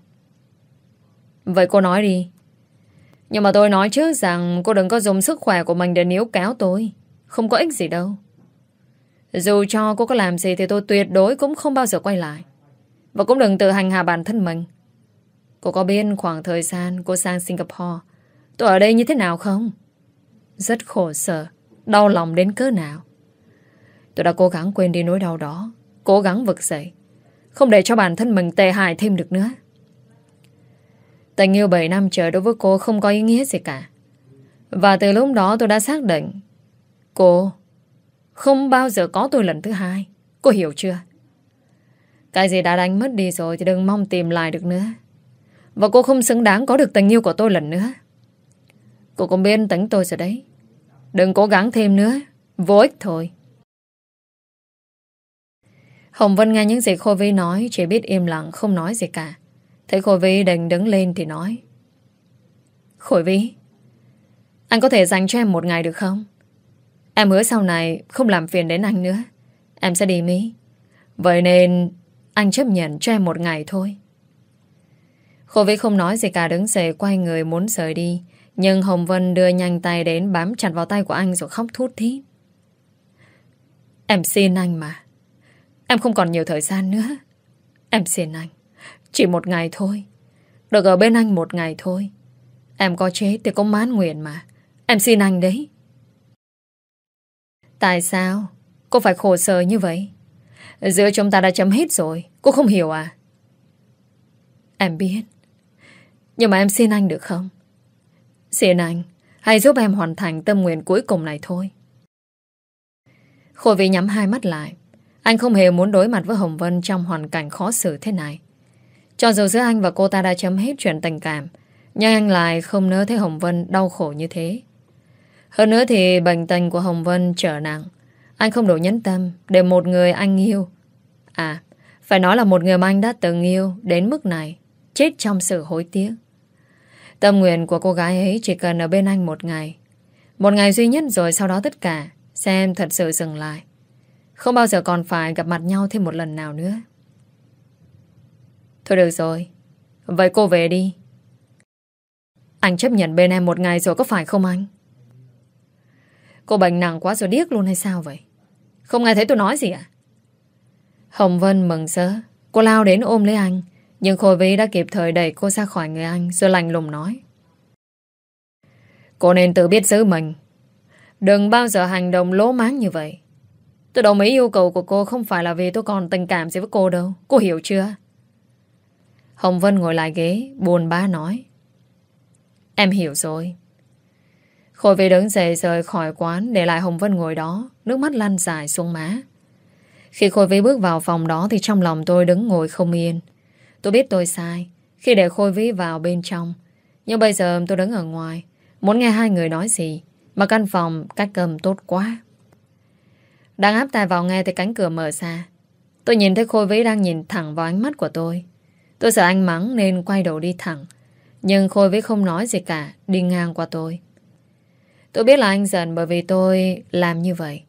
Vậy cô nói đi. Nhưng mà tôi nói trước rằng cô đừng có dùng sức khỏe của mình để níu kéo tôi. Không có ích gì đâu. Dù cho cô có làm gì thì tôi tuyệt đối cũng không bao giờ quay lại. Và cũng đừng tự hành hạ bản thân mình. Cô có biết khoảng thời gian cô sang Singapore tôi ở đây như thế nào không? Rất khổ sở, đau lòng đến cỡ nào. Tôi đã cố gắng quên đi nỗi đau đó, cố gắng vực dậy. Không để cho bản thân mình tệ hại thêm được nữa. Tình yêu 7 năm trời đối với cô không có ý nghĩa gì cả. Và từ lúc đó tôi đã xác định Cô Không bao giờ có tôi lần thứ hai. Cô hiểu chưa? Cái gì đã đánh mất đi rồi Thì đừng mong tìm lại được nữa. Và cô không xứng đáng có được tình yêu của tôi lần nữa. Cô cũng biết tính tôi rồi đấy. Đừng cố gắng thêm nữa. Vô ích thôi. Hồng Vân nghe những gì Khôi Vy nói, Chỉ biết im lặng, không nói gì cả. Thấy Khôi Vy đành đứng lên thì nói, Khôi Vy Anh có thể dành cho em một ngày được không? Em hứa sau này không làm phiền đến anh nữa. Em sẽ đi Mỹ. Vậy nên anh chấp nhận cho em một ngày thôi. Khôi Vy không nói gì cả, đứng dậy quay người muốn rời đi. Nhưng Hồng Vân đưa nhanh tay đến bám chặt vào tay của anh rồi khóc thút thít. Em xin anh mà. Em không còn nhiều thời gian nữa. Em xin anh, Chỉ một ngày thôi. Được ở bên anh một ngày thôi. Em có chết thì cũng mãn nguyện mà. Em xin anh đấy. Tại sao? Cô phải khổ sở như vậy? Giữa chúng ta đã chấm hết rồi. Cô không hiểu à? Em biết. Nhưng mà em xin anh được không? Xin anh, Hãy giúp em hoàn thành tâm nguyện cuối cùng này thôi. Khôi vị nhắm hai mắt lại. Anh không hề muốn đối mặt với Hồng Vân Trong hoàn cảnh khó xử thế này. Cho dù giữa anh và cô ta đã chấm hết chuyện tình cảm, Nhưng anh lại không nỡ thấy Hồng Vân đau khổ như thế. Hơn nữa thì bệnh tình của Hồng Vân trở nặng. Anh không đủ nhấn tâm Để một người anh yêu. À Phải nói là một người mà anh đã từng yêu Đến mức này, Chết trong sự hối tiếc. Tâm nguyện của cô gái ấy chỉ cần ở bên anh một ngày. Một ngày duy nhất rồi sau đó tất cả, Xem thật sự dừng lại. Không bao giờ còn phải gặp mặt nhau thêm một lần nào nữa. Thôi được rồi. Vậy cô về đi. Anh chấp nhận bên em một ngày rồi có phải không anh? Cô bệnh nặng quá rồi điếc luôn hay sao vậy? Không nghe thấy tôi nói gì à? Hồng Vân mừng sớ Cô lao đến ôm lấy anh. Nhưng Khôi vĩ đã kịp thời đẩy cô ra khỏi người anh, Rồi lạnh lùng nói. Cô nên tự biết giữ mình. Đừng bao giờ hành động lố máng như vậy. Tôi đồng ý yêu cầu của cô Không phải là vì tôi còn tình cảm gì với cô đâu. Cô hiểu chưa? Hồng Vân ngồi lại ghế, Buồn bã nói. Em hiểu rồi. Khôi về đứng dậy rời khỏi quán, Để lại Hồng Vân ngồi đó, Nước mắt lăn dài xuống má. Khi Khôi Vy bước vào phòng đó Thì trong lòng tôi đứng ngồi không yên. Tôi biết tôi sai, Khi để Khôi Vy vào bên trong. Nhưng bây giờ tôi đứng ở ngoài, Muốn nghe hai người nói gì, mà căn phòng cách cầm tốt quá. Đang áp tai vào nghe thì cánh cửa mở ra. Tôi nhìn thấy Khôi Vĩ đang nhìn thẳng vào ánh mắt của tôi. Tôi sợ anh mắng nên quay đầu đi thẳng. Nhưng Khôi Vĩ không nói gì cả, Đi ngang qua tôi. Tôi biết là anh giận bởi vì tôi làm như vậy.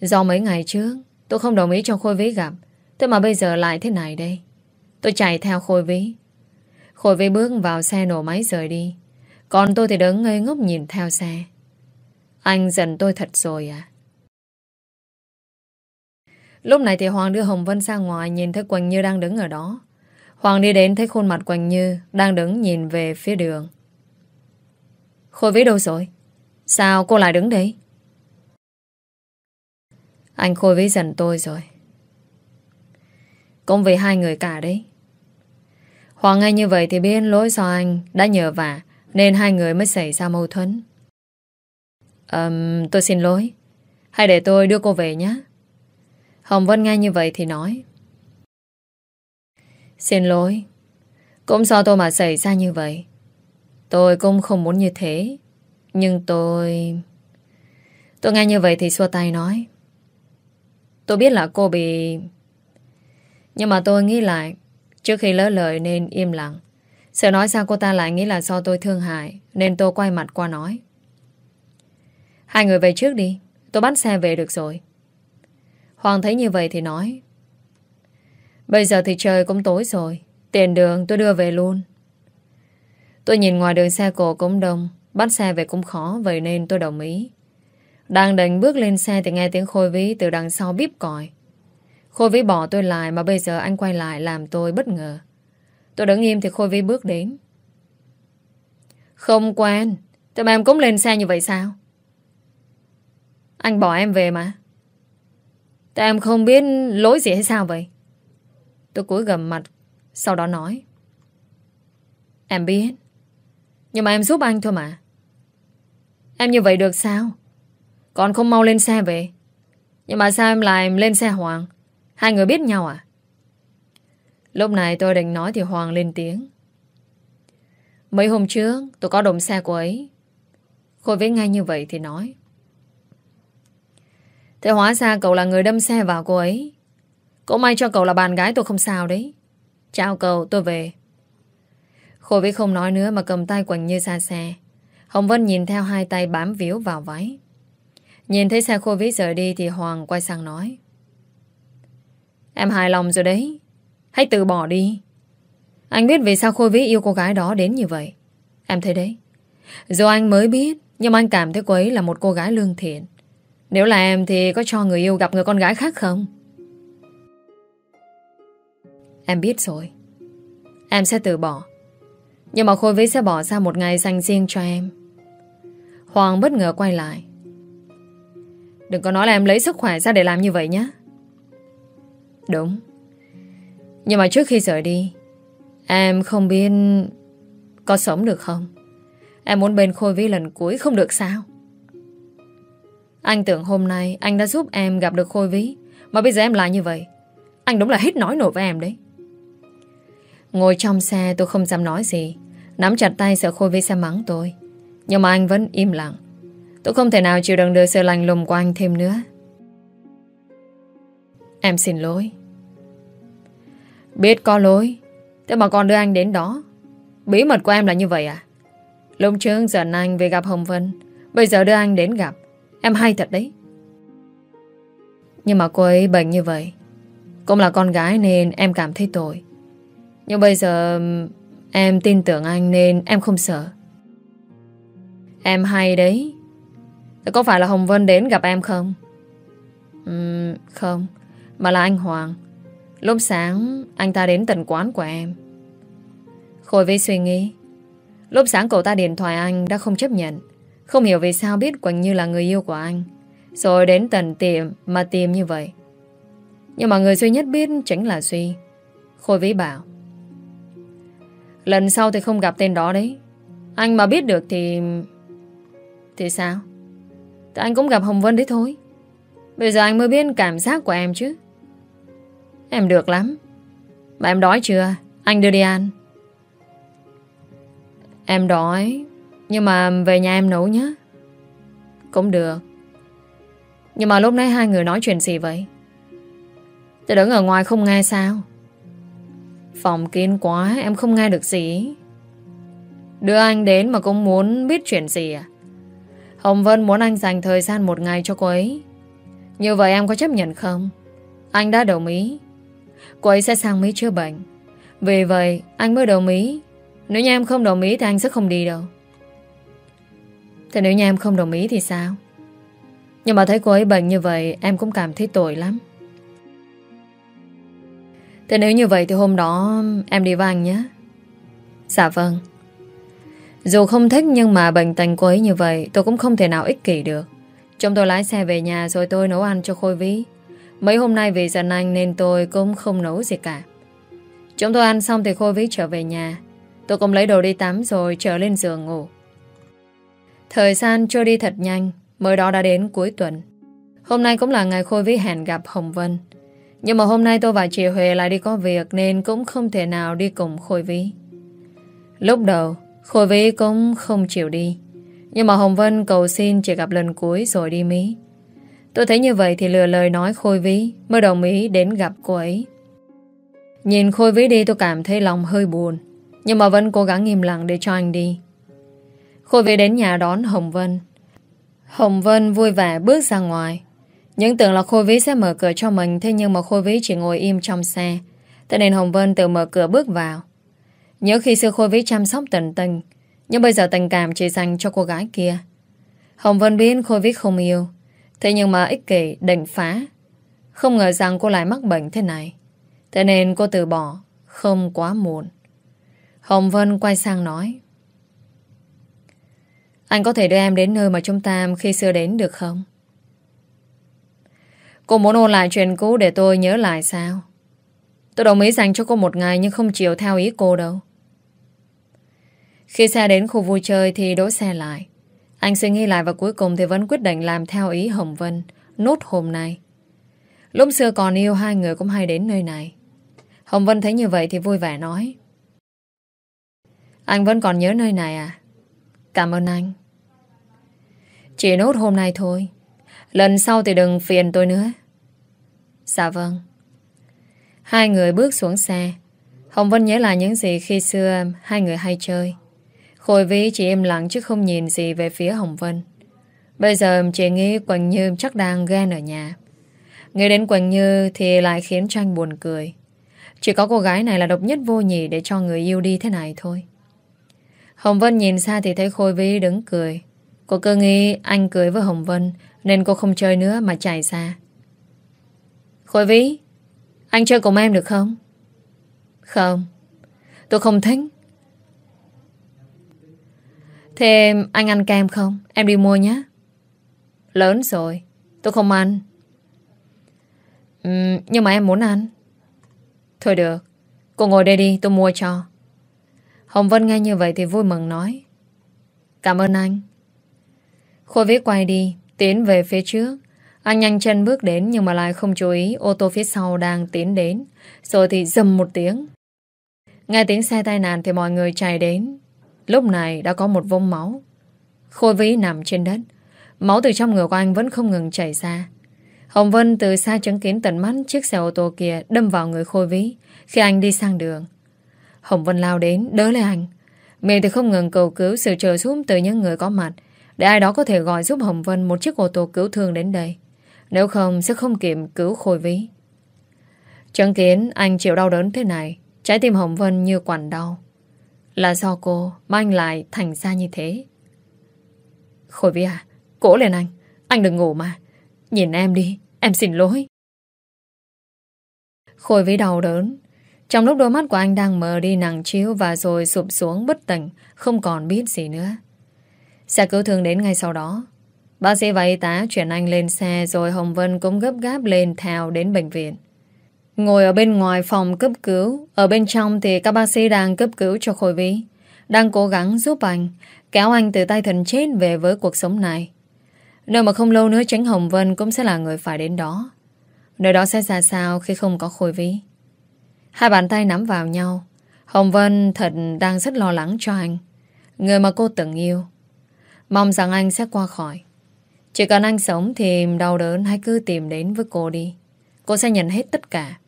Do mấy ngày trước, Tôi không đồng ý cho Khôi Vĩ gặp, Thế mà bây giờ lại thế này đây. Tôi chạy theo Khôi Vĩ. Khôi Vĩ bước vào xe nổ máy rời đi. Còn tôi thì đứng ngây ngốc nhìn theo xe. Anh giận tôi thật rồi à? Lúc này thì Hoàng đưa Hồng Vân sang ngoài nhìn thấy Quỳnh Như đang đứng ở đó. Hoàng đi đến thấy khuôn mặt Quỳnh Như đang đứng nhìn về phía đường. Khôi Vĩ đâu rồi? Sao cô lại đứng đấy? Anh Khôi Vĩ giận tôi rồi. Cũng vì hai người cả đấy. Hoàng nghe như vậy thì biết lỗi do anh đã nhờ vả nên hai người mới xảy ra mâu thuẫn. Um, tôi xin lỗi. hãy để tôi đưa cô về nhé. Hồng Vân nghe như vậy thì nói. Xin lỗi. Cũng do tôi mà xảy ra như vậy. Tôi cũng không muốn như thế. Nhưng tôi... Tôi nghe như vậy thì xua tay nói. Tôi biết là cô bị... Nhưng mà tôi nghĩ lại, Trước khi lỡ lời nên im lặng Sợ nói sao cô ta lại nghĩ là do tôi thương hại, Nên tôi quay mặt qua nói Hai người về trước đi Tôi bắt xe về được rồi Hoàng thấy như vậy thì nói, Bây giờ thì trời cũng tối rồi, Tiền đường tôi đưa về luôn. Tôi nhìn ngoài đường xe cổ cũng đông, Bắt xe về cũng khó, Vậy nên tôi đồng ý. Đang định bước lên xe thì nghe tiếng Khôi Vĩ Từ đằng sau bíp còi. Khôi Vĩ bỏ tôi lại Mà bây giờ anh quay lại làm tôi bất ngờ. Tôi đứng im thì Khôi Vĩ bước đến. Không quen, Tụi em cũng lên xe như vậy sao? Anh bỏ em về mà. Tại em không biết lỗi gì hay sao vậy? Tôi cúi gầm mặt, Sau đó nói. Em biết, Nhưng mà em giúp anh thôi mà. Em như vậy được sao? Còn không mau lên xe về. Nhưng mà sao em lại lên xe Hoàng? Hai người biết nhau à? Lúc này tôi định nói thì Hoàng lên tiếng. Mấy hôm trước, tôi có đồng xe của ấy. Khôi với ngay như vậy thì nói. Thế hóa ra cậu là người đâm xe vào cô ấy Cũng may cho cậu là bạn gái tôi không sao đấy. Chào cậu, tôi về. Khôi Vĩ không nói nữa mà cầm tay Quỳnh như ra xe. Hồng Vân nhìn theo hai tay bám víu vào váy. Nhìn thấy xe Khôi Vĩ rời đi thì Hoàng quay sang nói. Em hài lòng rồi đấy. Hãy từ bỏ đi. Anh biết vì sao Khôi Vĩ yêu cô gái đó đến như vậy. Em thấy đấy. Dù anh mới biết, nhưng anh cảm thấy cô ấy là một cô gái lương thiện. Nếu là em thì có cho người yêu gặp người con gái khác không? Em biết rồi. Em sẽ từ bỏ. Nhưng mà Khôi Vĩ sẽ bỏ ra một ngày dành riêng cho em. Hoàng bất ngờ quay lại. Đừng có nói là em lấy sức khỏe ra để làm như vậy nhé. Đúng. Nhưng mà trước khi rời đi, em không biết có sống được không? Em muốn bên Khôi Vĩ lần cuối không được sao? Anh tưởng hôm nay anh đã giúp em gặp được Khôi Vĩ, Mà bây giờ em lại như vậy. Anh đúng là hết nói nổi với em đấy. Ngồi trong xe, tôi không dám nói gì. Nắm chặt tay sợ Khôi Vĩ sẽ mắng tôi. Nhưng mà anh vẫn im lặng. Tôi không thể nào chịu đựng được sự lành lùng của anh thêm nữa. Em xin lỗi. Biết có lỗi, Thế mà còn đưa anh đến đó. Bí mật của em là như vậy à? Lúc trước giận anh về gặp Hồng Vân, Bây giờ đưa anh đến gặp. Em hay thật đấy. Nhưng mà cô ấy bệnh như vậy Cũng là con gái nên em cảm thấy tội. Nhưng bây giờ Em tin tưởng anh nên em không sợ. Em hay đấy. Có phải là Hồng Vân đến gặp em không? Uhm, không Mà là anh Hoàng. Lúc sáng anh ta đến tận quán của em. Khôi với suy nghĩ. Lúc sáng cậu ta điện thoại anh đã không chấp nhận. Không hiểu vì sao biết Quỳnh Như là người yêu của anh. Rồi đến tận tiệm mà tìm như vậy. Nhưng mà người duy nhất biết chính là Duy. Khôi Vĩ bảo, Lần sau thì không gặp tên đó đấy. Anh mà biết được thì Thì sao? Thì anh cũng gặp Hồng Vân đấy thôi. Bây giờ anh mới biết cảm giác của em chứ. Em được lắm. Mà em đói chưa? Anh đưa đi ăn. Em đói. Nhưng mà về nhà em nấu nhé Cũng được. Nhưng mà lúc nãy hai người nói chuyện gì vậy? Tôi đứng ở ngoài không nghe sao? Phòng kín quá, Em không nghe được gì. Đưa anh đến mà cũng muốn biết chuyện gì à? Hồng Vân muốn anh dành thời gian một ngày cho cô ấy. Như vậy em có chấp nhận không? Anh đã đồng ý. Cô ấy sẽ sang Mỹ chữa bệnh. Vì vậy, anh mới đồng ý. Nếu như em không đồng ý thì anh sẽ không đi đâu. Thế nếu như em không đồng ý thì sao Nhưng mà thấy cô ấy bệnh như vậy, Em cũng cảm thấy tội lắm Thế nếu như vậy thì hôm đó Em đi với anh nhé Dạ vâng Dù không thích nhưng mà bệnh tình cô ấy như vậy, Tôi cũng không thể nào ích kỷ được Chúng tôi lái xe về nhà rồi tôi nấu ăn cho Khôi Vĩ Mấy hôm nay vì giận anh nên tôi cũng không nấu gì cả. Chúng tôi ăn xong thì Khôi Vĩ trở về nhà. Tôi cũng lấy đồ đi tắm rồi trở lên giường ngủ. Thời gian trôi đi thật nhanh, mới đó đã đến cuối tuần. Hôm nay cũng là ngày Khôi với hẹn gặp Hồng Vân. Nhưng mà hôm nay tôi và chị Huệ lại đi có việc nên cũng không thể nào đi cùng Khôi Vĩ. Lúc đầu, Khôi Vĩ cũng không chịu đi. Nhưng mà Hồng Vân cầu xin chỉ gặp lần cuối rồi đi Mỹ. Tôi thấy như vậy thì lừa lời nói Khôi Vĩ mới đồng ý đến gặp cô ấy. Nhìn Khôi Vĩ đi tôi cảm thấy lòng hơi buồn, nhưng mà vẫn cố gắng im lặng để cho anh đi. Khôi về đến nhà đón Hồng Vân. Hồng Vân vui vẻ bước ra ngoài. Những tưởng là Khôi Vĩ sẽ mở cửa cho mình, Thế nhưng mà Khôi Vĩ chỉ ngồi im trong xe. Thế nên Hồng Vân tự mở cửa bước vào. Nhớ khi xưa Khôi Vĩ chăm sóc tận tình, Nhưng bây giờ tình cảm chỉ dành cho cô gái kia. Hồng Vân biết Khôi Vĩ không yêu, Thế nhưng mà ích kỷ, định phá. Không ngờ rằng cô lại mắc bệnh thế này. Thế nên cô từ bỏ, Không quá muộn. Hồng Vân quay sang nói anh có thể đưa em đến nơi mà chúng ta khi xưa đến được không? Cô muốn ôn lại chuyện cũ để tôi nhớ lại sao? Tôi đồng ý dành cho cô một ngày nhưng không chịu theo ý cô đâu. Khi xe đến khu vui chơi thì đỗ xe lại. Anh suy nghĩ lại và cuối cùng thì vẫn quyết định làm theo ý Hồng Vân, nốt hôm nay. Lúc xưa còn yêu hai người cũng hay đến nơi này. Hồng Vân thấy như vậy thì vui vẻ nói. Anh vẫn còn nhớ nơi này à? Cảm ơn anh. Chỉ nốt hôm nay thôi. Lần sau thì đừng phiền tôi nữa. Dạ vâng. Hai người bước xuống xe. Hồng Vân nhớ lại những gì khi xưa hai người hay chơi. Khôi Vĩ chỉ im lặng chứ không nhìn gì về phía Hồng Vân. Bây giờ chị nghĩ Quỳnh Như chắc đang ghen ở nhà. Nghĩ đến Quỳnh Như thì lại khiến cho anh buồn cười. Chỉ có cô gái này là độc nhất vô nhị để cho người yêu đi thế này thôi. Hồng Vân nhìn xa thì thấy Khôi Vĩ đứng cười. Cô cơ nghĩ anh cưới với Hồng Vân nên cô không chơi nữa mà chạy ra Khôi Vĩ, anh chơi cùng em được không? Không, tôi không thích. Thế anh ăn kem không? Em đi mua nhé. Lớn rồi, tôi không ăn. Uhm, nhưng mà em muốn ăn. Thôi được, cô ngồi đây đi, tôi mua cho. Hồng Vân nghe như vậy thì vui mừng nói. Cảm ơn anh. Khôi viết quay đi, tiến về phía trước. Anh nhanh chân bước đến nhưng mà lại không chú ý ô tô phía sau đang tiến đến. Rồi thì dầm một tiếng. Nghe tiếng xe tai nạn thì mọi người chạy đến. Lúc này đã có một vông máu. Khôi vĩ nằm trên đất. Máu từ trong người của anh vẫn không ngừng chảy ra. Hồng Vân từ xa chứng kiến tận mắt chiếc xe ô tô kia đâm vào người Khôi Vĩ khi anh đi sang đường. Hồng Vân lao đến, đỡ lấy anh. Miệng thì không ngừng cầu cứu sự trợ giúp từ những người có mặt để ai đó có thể gọi giúp Hồng Vân một chiếc ô tô cứu thương đến đây. Nếu không sẽ không kịp cứu Khôi Vĩ. Chứng kiến anh chịu đau đớn thế này, trái tim Hồng Vân như quản đau. Là do cô mà anh lại thành ra như thế. Khôi Vĩ à, cố lên anh. Anh đừng ngủ mà. Nhìn em đi, em xin lỗi. Khôi Vĩ đau đớn. Trong lúc đôi mắt của anh đang mờ đi nặng chiếu và rồi sụp xuống bất tỉnh, không còn biết gì nữa. Xe cứu thương đến ngay sau đó. Bác sĩ và y tá chuyển anh lên xe rồi Hồng Vân cũng gấp gáp lên theo đến bệnh viện. Ngồi ở bên ngoài phòng cấp cứu, ở bên trong thì các bác sĩ đang cấp cứu cho Khôi Vĩ. Đang cố gắng giúp anh, kéo anh từ tay thần chết về với cuộc sống này. nơi mà không lâu nữa tránh Hồng Vân cũng sẽ là người phải đến đó. Nơi đó sẽ ra sao khi không có Khôi Vĩ. Hai bàn tay nắm vào nhau. Hồng Vân thật đang rất lo lắng cho anh. Người mà cô từng yêu. Mong rằng anh sẽ qua khỏi. Chỉ cần anh sống thì đau đớn hãy cứ tìm đến với cô đi. Cô sẽ nhận hết tất cả.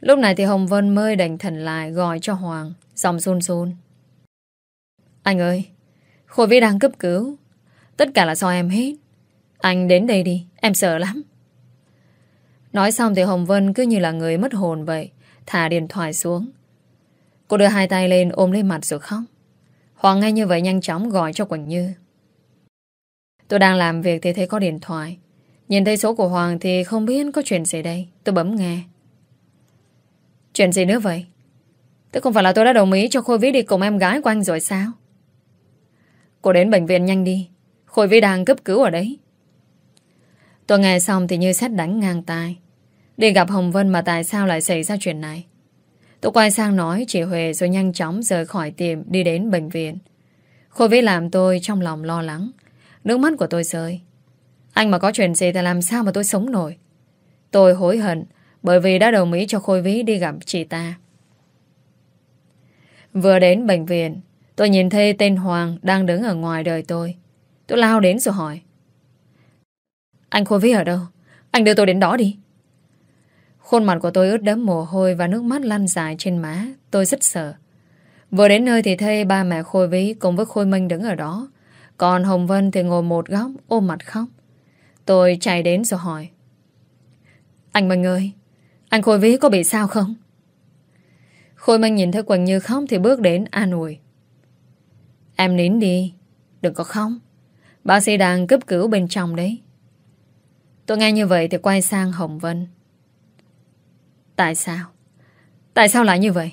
Lúc này thì Hồng Vân mới đành thần lại gọi cho Hoàng, giọng run run. Anh ơi, Khôi Vĩ đang cấp cứu. Tất cả là do em hết. Anh đến đây đi, em sợ lắm. Nói xong thì Hồng Vân cứ như là người mất hồn vậy, thả điện thoại xuống. Cô đưa hai tay lên ôm lấy mặt rồi khóc. Hoàng ngay như vậy nhanh chóng gọi cho Quỳnh Như. Tôi đang làm việc thì thấy có điện thoại. Nhìn thấy số của Hoàng thì không biết có chuyện gì đây. Tôi bấm nghe. Chuyện gì nữa vậy? Tức không phải là tôi đã đồng ý cho Khôi Vĩ đi cùng em gái của anh rồi sao? Cô đến bệnh viện nhanh đi. Khôi Vĩ đang cấp cứu ở đấy. Tôi nghe xong thì như xét đánh ngang tai. Đi gặp Hồng Vân mà tại sao lại xảy ra chuyện này? Tôi quay sang nói chị Huệ rồi nhanh chóng rời khỏi tiệm đi đến bệnh viện. Khôi Vĩ làm tôi trong lòng lo lắng. Nước mắt của tôi rơi. Anh mà có chuyện gì thì làm sao mà tôi sống nổi. Tôi hối hận bởi vì đã đồng ý cho Khôi Vĩ đi gặp chị ta. Vừa đến bệnh viện, tôi nhìn thấy tên Hoàng đang đứng ở ngoài đời tôi. Tôi lao đến rồi hỏi. Anh Khôi Vĩ ở đâu? Anh đưa tôi đến đó đi. Khuôn mặt của tôi ướt đẫm mồ hôi và nước mắt lăn dài trên má. Tôi rất sợ. Vừa đến nơi thì thấy ba mẹ Khôi Vĩ cùng với Khôi Minh đứng ở đó. Còn Hồng Vân thì ngồi một góc ôm mặt khóc. Tôi chạy đến rồi hỏi. Anh Minh ơi, anh Khôi Vĩ có bị sao không? Khôi Minh nhìn thấy Quỳnh Như khóc thì bước đến an ủi. Em nín đi, đừng có khóc. Bác sĩ đang cấp cứu bên trong đấy. Tôi nghe như vậy thì quay sang Hồng Vân. Tại sao? Tại sao lại như vậy?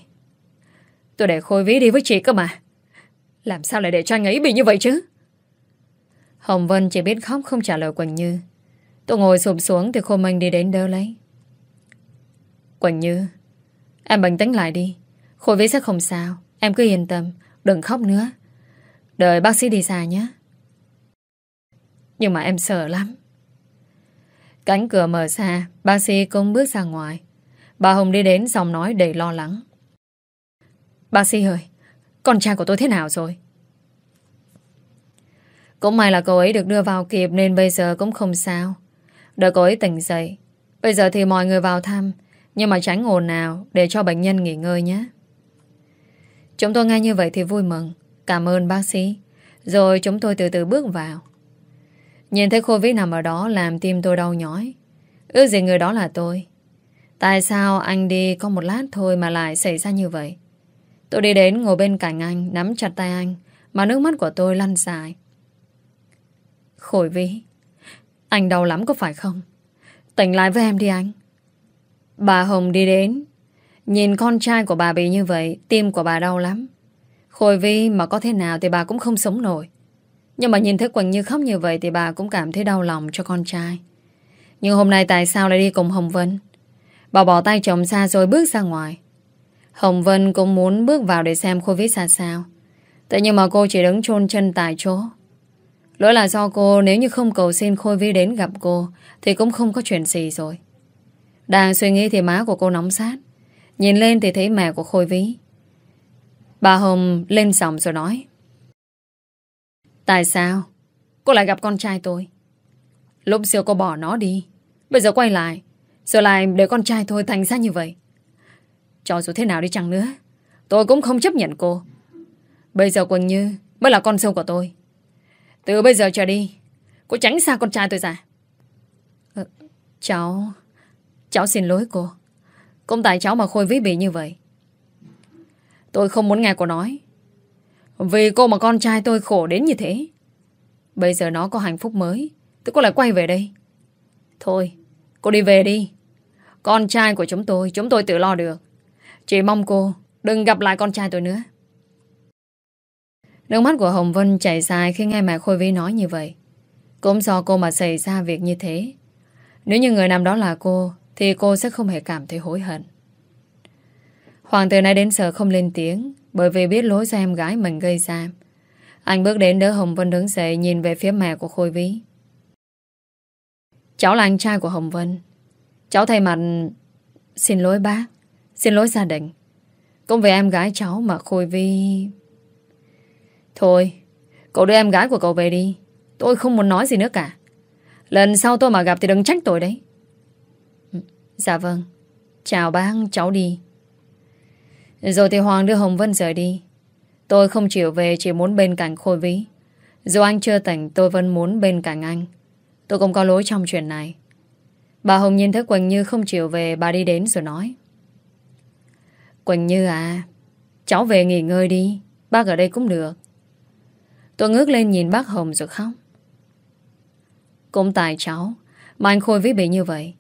Tôi để Khôi Vĩ đi với chị cơ mà. Làm sao lại để cho anh ấy bị như vậy chứ? Hồng Vân chỉ biết khóc không trả lời Quỳnh Như. Tôi ngồi sụp xuống thì Khôi Minh đi đến đỡ lấy. Quỳnh Như, em bình tĩnh lại đi. Khôi Vĩ sẽ không sao. Em cứ yên tâm, đừng khóc nữa. Đợi bác sĩ đi xa nhé. Nhưng mà em sợ lắm. Cánh cửa mở ra, bác sĩ cũng bước ra ngoài. Bà Hồng đi đến giọng nói đầy lo lắng. Bác sĩ ơi, con trai của tôi thế nào rồi? Cũng may là cô ấy được đưa vào kịp nên bây giờ cũng không sao. Đợi cô ấy tỉnh dậy. Bây giờ thì mọi người vào thăm. Nhưng mà tránh ồn nào Để cho bệnh nhân nghỉ ngơi nhé Chúng tôi nghe như vậy thì vui mừng Cảm ơn bác sĩ Rồi chúng tôi từ từ bước vào Nhìn thấy Khôi Vĩ nằm ở đó Làm tim tôi đau nhói Ước gì người đó là tôi Tại sao anh đi có một lát thôi Mà lại xảy ra như vậy Tôi đi đến ngồi bên cạnh anh, Nắm chặt tay anh, Mà nước mắt của tôi lăn dài Khôi Vĩ. Anh đau lắm có phải không? Tỉnh lại với em đi anh. Bà Hồng đi đến. Nhìn con trai của bà bị như vậy, Tim của bà đau lắm. Khôi Vi mà có thế nào thì bà cũng không sống nổi. Nhưng mà nhìn thấy Quỳnh Như khóc như vậy Thì bà cũng cảm thấy đau lòng cho con trai. Nhưng hôm nay tại sao lại đi cùng Hồng Vân? Bà bỏ tay chồng xa rồi bước ra ngoài. Hồng Vân cũng muốn bước vào để xem Khôi Vi ra sao. Thế nhưng mà cô chỉ đứng chôn chân tại chỗ. Lỗi là do cô, Nếu như không cầu xin Khôi Vi đến gặp cô, Thì cũng không có chuyện gì rồi. Đang suy nghĩ thì má của cô nóng sát. Nhìn lên thì thấy mẹ của Khôi Vi Bà Hồng lên giọng rồi nói. Tại sao? Cô lại gặp con trai tôi. Lúc xưa cô bỏ nó đi. Bây giờ quay lại. Giờ lại để con trai tôi thành ra như vậy. Cho dù thế nào đi chăng nữa, Tôi cũng không chấp nhận cô. Bây giờ Quỳnh Như mới là con sâu của tôi. Từ bây giờ trở đi Cô tránh xa con trai tôi ra. Ờ, Cháu Cháu xin lỗi cô. Cũng tại cháu mà Khôi Vĩ bị như vậy. Tôi không muốn nghe cô nói. Vì cô mà con trai tôi khổ đến như thế Bây giờ nó có hạnh phúc mới Tôi có lại quay về đây. Thôi cô đi về đi. Con trai của chúng tôi Chúng tôi tự lo được. Chỉ mong cô đừng gặp lại con trai tôi nữa. Nước mắt của Hồng Vân chảy dài Khi nghe mẹ Khôi Vy nói như vậy Cũng do cô mà xảy ra việc như thế Nếu như người nằm đó là cô thì cô sẽ không hề cảm thấy hối hận. Hoàng từ nay đến giờ không lên tiếng bởi vì biết lỗi do em gái mình gây ra. Anh bước đến đỡ Hồng Vân đứng dậy nhìn về phía mẹ của Khôi Vy. Cháu là anh trai của Hồng Vân. Cháu thay mặt xin lỗi bác, xin lỗi gia đình. Cũng về em gái cháu mà Khôi Vi... Thôi, cậu đưa em gái của cậu về đi. Tôi không muốn nói gì nữa cả. Lần sau tôi mà gặp thì đừng trách tôi đấy. Dạ vâng. Chào bác cháu đi. Rồi thì Hoàng đưa Hồng Vân rời đi. Tôi không chịu về chỉ muốn bên cạnh Khôi Vĩ. Dù anh chưa tỉnh tôi vẫn muốn bên cạnh anh. Tôi cũng có lỗi trong chuyện này. Bà Hồng nhìn thấy Quỳnh Như không chịu về Bà đi đến rồi nói. Quỳnh Như à Cháu về nghỉ ngơi đi. Bác ở đây cũng được. Tôi ngước lên nhìn bác Hồng rồi khóc. Cũng tại cháu, Mà anh Khôi Vĩ bị như vậy.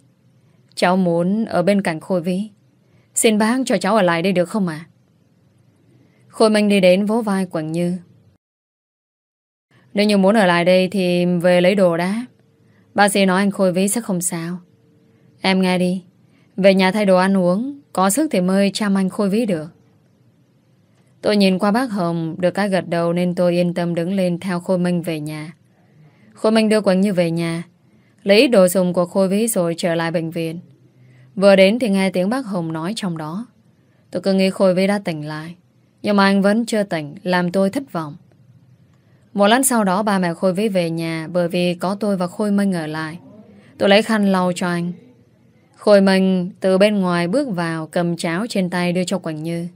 Cháu muốn ở bên cạnh Khôi Vĩ. Xin bác cho cháu ở lại đây được không ạ? Khôi Minh đi đến vỗ vai Quảng Như. Nếu như muốn ở lại đây Thì về lấy đồ đã. Bác sĩ nói anh Khôi Vĩ sẽ không sao. Em nghe đi. Về nhà thay đồ ăn uống, Có sức thì mới chăm anh Khôi Vĩ được. Tôi nhìn qua bác Hồng, Được cái gật đầu nên tôi yên tâm đứng lên Theo Khôi Minh về nhà. Khôi Minh đưa Quỳnh Như về nhà. Lấy đồ dùng của Khôi Vĩ rồi trở lại bệnh viện. Vừa đến thì nghe tiếng bác Hồng nói trong đó. Tôi cứ nghĩ Khôi Vĩ đã tỉnh lại, Nhưng mà anh vẫn chưa tỉnh, Làm tôi thất vọng. Một lát sau đó ba mẹ Khôi Vĩ về nhà Bởi vì có tôi và Khôi Minh ở lại. Tôi lấy khăn lau cho anh. Khôi Minh từ bên ngoài bước vào Cầm cháo trên tay đưa cho Quỳnh Như.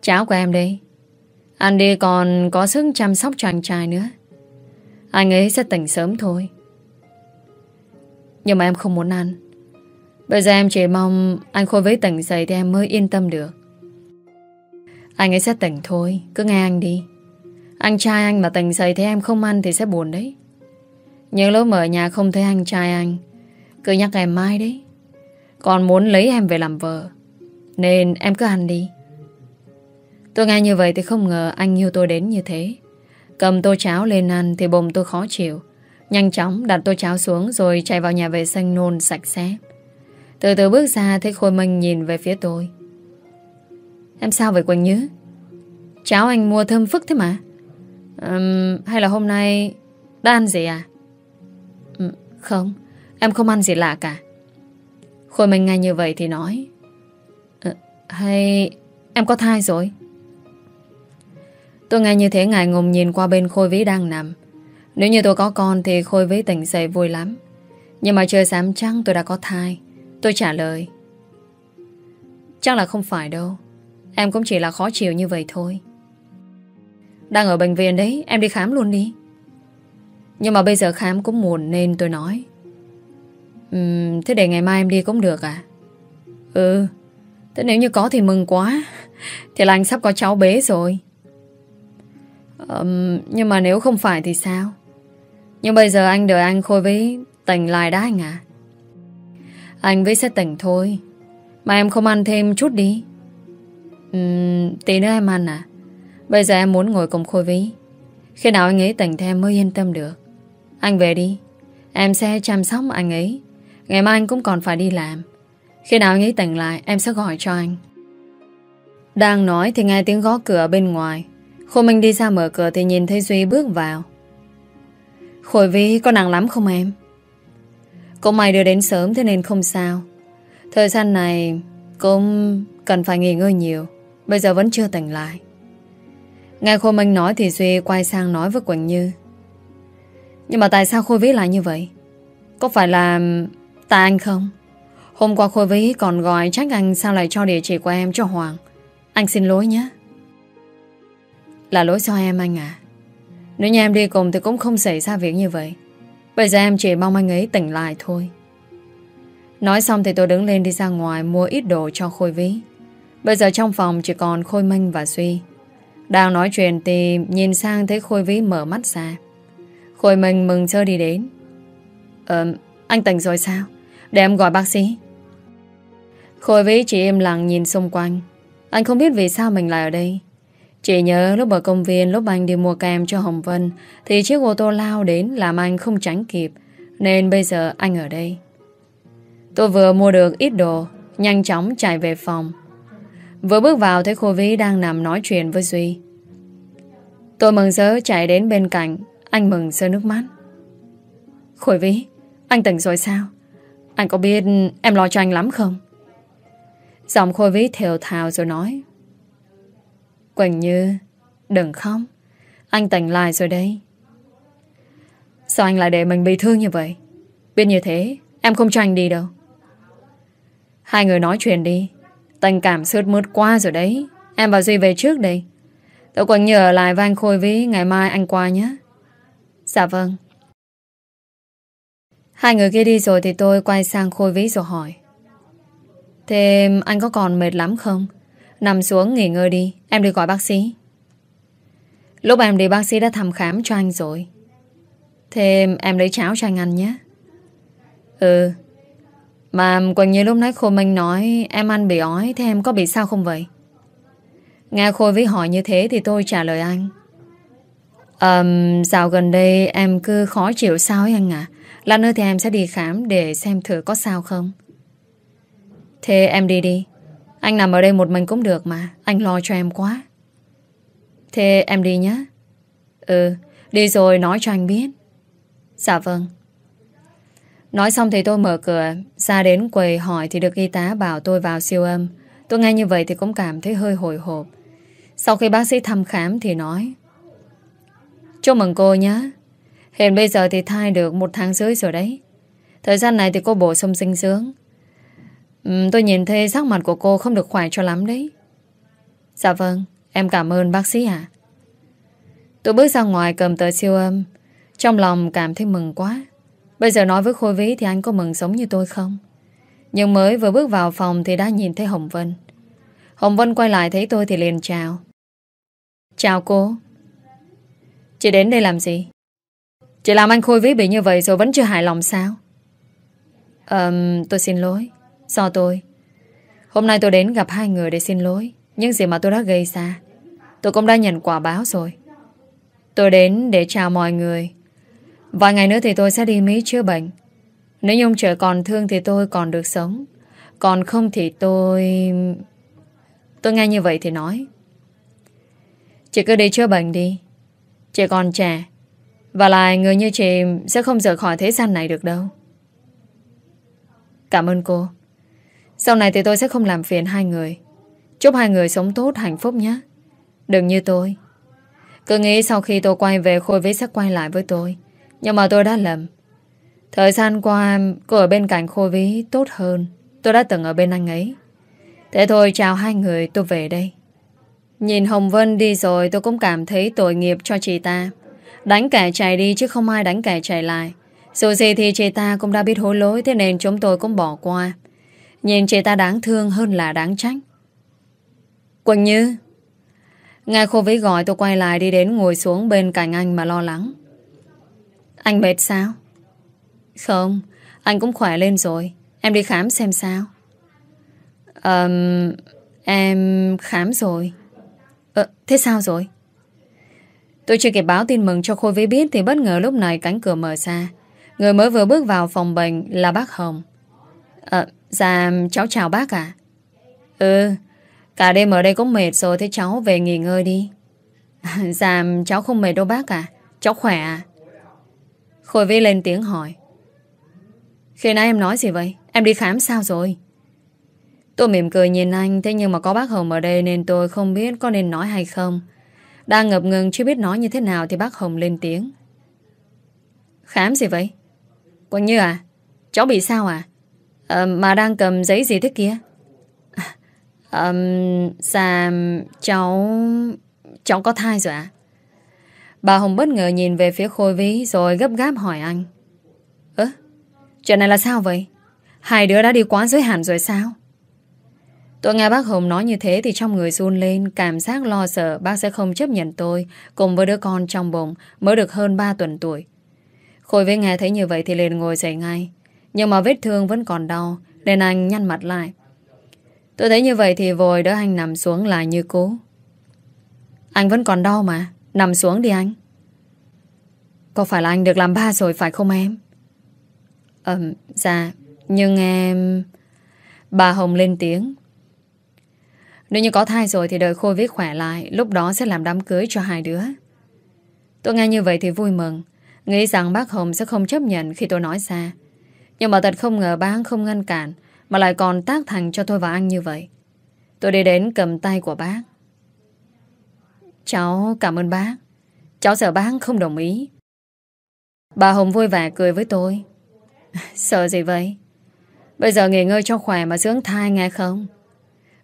Cháo của em đây Anh đi còn có sức chăm sóc cho anh trai nữa. Anh ấy sẽ tỉnh sớm thôi. Nhưng mà em không muốn ăn. Bây giờ em chỉ mong Anh Khôi với tỉnh dậy thì em mới yên tâm được. Anh ấy sẽ tỉnh thôi. Cứ nghe anh đi. Anh trai anh mà tỉnh dậy thì em không ăn Thì sẽ buồn đấy. Những lúc mở nhà không thấy anh trai anh, Cứ nhắc em mai đấy. Còn muốn lấy em về làm vợ, Nên em cứ ăn đi. Tôi nghe như vậy thì không ngờ Anh yêu tôi đến như thế. Cầm tô cháo lên ăn Thì bụng tôi khó chịu. Nhanh chóng đặt tô cháo xuống Rồi chạy vào nhà vệ sinh nôn sạch sẽ. Từ từ bước ra thấy Khôi Minh nhìn về phía tôi. Em sao vậy Quỳnh Nhứ? Cháo anh mua thơm phức thế mà. Um, Hay là hôm nay Đã ăn gì à? Um, Không Em không ăn gì lạ cả. Khôi Minh nghe như vậy thì nói uh, Hay Em có thai rồi? Tôi nghe như thế ngài ngùng nhìn qua bên Khôi Vĩ đang nằm. Nếu như tôi có con thì Khôi vĩ tỉnh dậy vui lắm. Nhưng mà trời dám chăng tôi đã có thai. Tôi trả lời. Chắc là không phải đâu. Em cũng chỉ là khó chịu như vậy thôi. Đang ở bệnh viện đấy Em đi khám luôn đi. Nhưng mà bây giờ khám cũng muộn Nên tôi nói. Um, Thế để ngày mai em đi cũng được à? Ừ Thế nếu như có thì mừng quá. Thì là anh sắp có cháu bế rồi um, Nhưng mà nếu không phải thì sao? Nhưng bây giờ anh đợi anh Khôi với tỉnh lại đã anh à? Anh với sẽ tỉnh thôi. Mà em không ăn thêm chút đi. Um, Tí nữa em ăn à? Bây giờ em muốn ngồi cùng Khôi với. Khi nào anh ấy tỉnh thì em mới yên tâm được. Anh về đi. Em sẽ chăm sóc anh ấy. Ngày mai anh cũng còn phải đi làm. Khi nào anh ấy tỉnh lại em sẽ gọi cho anh. Đang nói thì nghe tiếng gõ cửa bên ngoài. Khôi Minh đi ra mở cửa thì nhìn thấy Duy bước vào. Khôi Vi có nặng lắm không em? Cũng mày đưa đến sớm thế nên không sao. Thời gian này Cũng cần phải nghỉ ngơi nhiều. Bây giờ vẫn chưa tỉnh lại. Nghe Khôi Minh nói thì Duy quay sang nói với Quỳnh Như. Nhưng mà tại sao Khôi Vy lại như vậy? Có phải là tại anh không? Hôm qua Khôi Vy còn gọi trách anh sao lại cho địa chỉ của em cho Hoàng. Anh xin lỗi nhé. Là lỗi do em anh à? Nếu như em đi cùng thì cũng không xảy ra việc như vậy. Bây giờ em chỉ mong anh ấy tỉnh lại thôi. Nói xong thì tôi đứng lên đi ra ngoài Mua ít đồ cho Khôi Vĩ. Bây giờ trong phòng chỉ còn Khôi Minh và Duy. Đang nói chuyện thì Nhìn sang thấy Khôi Vĩ mở mắt ra. Khôi Minh mừng chơi đi đến. Ờ Anh tỉnh rồi sao? Để em gọi bác sĩ. Khôi Vĩ chỉ im lặng nhìn xung quanh. Anh không biết vì sao mình lại ở đây. Chỉ nhớ lúc ở công viên Lúc anh đi mua kem cho Hồng Vân, Thì chiếc ô tô lao đến Làm anh không tránh kịp. Nên bây giờ anh ở đây. Tôi vừa mua được ít đồ, Nhanh chóng chạy về phòng. Vừa bước vào thấy Khôi Vĩ đang nằm nói chuyện với Duy. Tôi mừng rỡ chạy đến bên cạnh, Anh mừng rơi nước mắt. Khôi Vĩ, Anh tỉnh rồi sao? Anh có biết em lo cho anh lắm không? Giọng Khôi Vĩ thều thào rồi nói. Quỳnh Như, Đừng khóc. Anh tỉnh lại rồi đây Sao anh lại để mình bị thương như vậy? Biết như thế, Em không cho anh đi đâu. Hai người nói chuyện đi. Tình cảm sướt mướt qua rồi đấy. Em và Duy về trước đây. Tôi còn nhờ lại với anh Khôi với Ngày mai anh qua nhé. Dạ vâng. Hai người kia đi rồi thì tôi quay sang Khôi Vĩ rồi hỏi. Thế anh có còn mệt lắm không? Nằm xuống nghỉ ngơi đi Em đi gọi bác sĩ. Lúc em đi bác sĩ đã thăm khám cho anh rồi. Thêm em lấy cháo cho anh ăn nhé. Ừ mà Quỳnh như lúc nãy Khôi Minh nói Em ăn bị ói Thế em có bị sao không vậy? Nghe Khôi với hỏi như thế Thì tôi trả lời anh. Um, Dạo gần đây em cứ khó chịu sao ấy anh à Lát nữa thì em sẽ đi khám Để xem thử có sao không. Thế em đi đi. Anh nằm ở đây một mình cũng được mà. Anh lo cho em quá. Thế em đi nhé. Ừ Đi rồi nói cho anh biết. Dạ vâng. Nói xong thì tôi mở cửa, Ra đến quầy hỏi thì được y tá bảo tôi vào siêu âm. Tôi nghe như vậy thì cũng cảm thấy hơi hồi hộp. Sau khi bác sĩ thăm khám thì nói, Chúc mừng cô nhé. Hiện bây giờ thì thai được một tháng rưỡi rồi đấy. Thời gian này thì cô bổ sung dinh dưỡng. Ừ, tôi nhìn thấy sắc mặt của cô không được khỏe cho lắm đấy Dạ vâng Em cảm ơn bác sĩ ạ Tôi bước ra ngoài cầm tờ siêu âm Trong lòng cảm thấy mừng quá Bây giờ nói với Khôi Vĩ thì anh có mừng sống như tôi không? Nhưng mới vừa bước vào phòng thì đã nhìn thấy Hồng Vân. Hồng Vân quay lại thấy tôi thì liền chào. Chào cô. Chị đến đây làm gì? Chị làm anh Khôi Vĩ bị như vậy rồi vẫn chưa hài lòng sao? um, tôi xin lỗi. Do tôi. Hôm nay tôi đến gặp hai người để xin lỗi. Những gì mà tôi đã gây ra. Tôi cũng đã nhận quả báo rồi. Tôi đến để chào mọi người Vài ngày nữa thì tôi sẽ đi Mỹ chữa bệnh Nếu Nhung trời còn thương thì tôi còn được sống Còn không thì tôi... Tôi nghe như vậy thì nói Chị cứ đi chữa bệnh đi Chị còn trẻ, Và lại người như chị sẽ không rời khỏi thế gian này được đâu Cảm ơn cô sau này thì tôi sẽ không làm phiền hai người. Chúc hai người sống tốt, hạnh phúc nhé. Đừng như tôi. Cứ nghĩ sau khi tôi quay về, Khôi Vĩ sẽ quay lại với tôi. Nhưng mà tôi đã lầm. Thời gian qua, Cô ở bên cạnh Khôi Vĩ tốt hơn. Tôi đã từng ở bên anh ấy. Thế thôi, chào hai người, tôi về đây. Nhìn Hồng Vân đi rồi, tôi cũng cảm thấy tội nghiệp cho chị ta. Đánh kẻ chạy đi chứ không ai đánh kẻ chạy lại. Dù gì thì chị ta cũng đã biết hối lỗi, Thế nên chúng tôi cũng bỏ qua. Nhìn chị ta đáng thương hơn là đáng trách. Quỳnh Như Nghe cô Vĩ gọi tôi quay lại đi đến ngồi xuống bên cạnh anh mà lo lắng. Anh mệt sao? Không, anh cũng khỏe lên rồi. Em đi khám xem sao. Um, Em khám rồi. Ờ, thế sao rồi? Tôi chưa kịp báo tin mừng cho Khôi Vĩ biết Thì bất ngờ lúc này cánh cửa mở ra. Người mới vừa bước vào phòng bệnh là bác Hồng. Ờ, dạ cháu chào bác ạ. Ừ, cả đêm ở đây cũng mệt rồi Thế cháu về nghỉ ngơi đi. Dạ cháu không mệt đâu bác à Cháu khỏe à Khôi Vy lên tiếng hỏi. Khi nãy em nói gì vậy? Em đi khám sao rồi? Tôi mỉm cười nhìn anh Thế nhưng mà có bác Hồng ở đây Nên tôi không biết có nên nói hay không. Đang ngập ngừng chưa biết nói như thế nào Thì bác Hồng lên tiếng. Khám gì vậy? Quỳnh Như à? Cháu bị sao à, à Mà đang cầm giấy gì thế kia? À, Dạ Cháu Cháu có thai rồi à Bà Hồng bất ngờ nhìn về phía Khôi Ví Rồi gấp gáp hỏi anh. Ơ Chuyện này là sao vậy? Hai đứa đã đi quá giới hạn rồi sao? Tôi nghe bác Hồng nói như thế thì trong người run lên, cảm giác lo sợ bác sẽ không chấp nhận tôi cùng với đứa con trong bụng mới được hơn 3 tuần tuổi. Khôi với nghe thấy như vậy thì liền ngồi dậy ngay. Nhưng mà vết thương vẫn còn đau nên anh nhăn mặt lại. Tôi thấy như vậy thì vội đỡ anh nằm xuống lại như cũ. Anh vẫn còn đau mà, nằm xuống đi anh. Có phải là anh được làm ba rồi phải không em? Ừm, dạ, nhưng em... Bà Hồng lên tiếng nếu như có thai rồi thì đợi Khôi viết khỏe lại Lúc đó sẽ làm đám cưới cho hai đứa Tôi nghe như vậy thì vui mừng Nghĩ rằng bác Hồng sẽ không chấp nhận khi tôi nói ra nhưng mà thật không ngờ bác không ngăn cản, Mà lại còn tác thành cho tôi và anh như vậy. Tôi đi đến cầm tay của bác. Cháu cảm ơn bác. Cháu sợ bác không đồng ý. Bà Hồng vui vẻ cười với tôi. Sợ gì vậy? Bây giờ nghỉ ngơi cho khỏe mà dưỡng thai nghe không?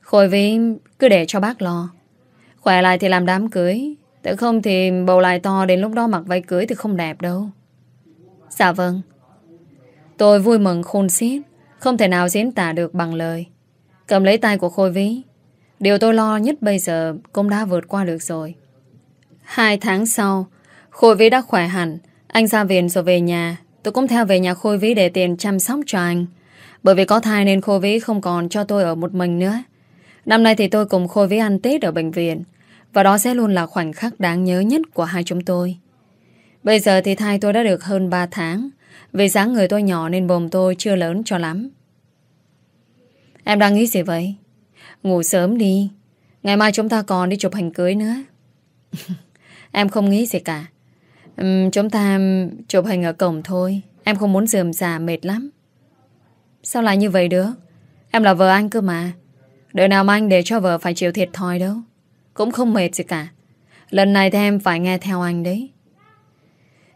Khôi vì cứ để cho bác lo. Khỏe lại thì làm đám cưới. Tự không thì bầu lại to Đến lúc đó mặc váy cưới thì không đẹp đâu. Dạ vâng. Tôi vui mừng khôn xiết, Không thể nào diễn tả được bằng lời. Cầm lấy tay của Khôi Vĩ. Điều tôi lo nhất bây giờ Cũng đã vượt qua được rồi. Hai tháng sau, Khôi Vĩ đã khỏe hẳn. Anh ra viện rồi về nhà. Tôi cũng theo về nhà Khôi Vĩ để tiền chăm sóc cho anh. Bởi vì có thai nên Khôi Vĩ không còn cho tôi ở một mình nữa. Năm nay thì tôi cùng Khôi Vĩ ăn Tết ở bệnh viện. Và đó sẽ luôn là khoảnh khắc đáng nhớ nhất của hai chúng tôi. Bây giờ thì thai tôi đã được hơn 3 tháng. Vì dáng người tôi nhỏ nên bồm tôi chưa lớn cho lắm. Em đang nghĩ gì vậy? Ngủ sớm đi. Ngày mai chúng ta còn đi chụp hình cưới nữa. Em không nghĩ gì cả. Uhm, Chúng ta chụp hình ở cổng thôi. Em không muốn dườm già mệt lắm. Sao lại như vậy được? Em là vợ anh cơ mà. Đời nào mà anh để cho vợ phải chịu thiệt thòi đâu. Cũng không mệt gì cả. Lần này thì em phải nghe theo anh đấy.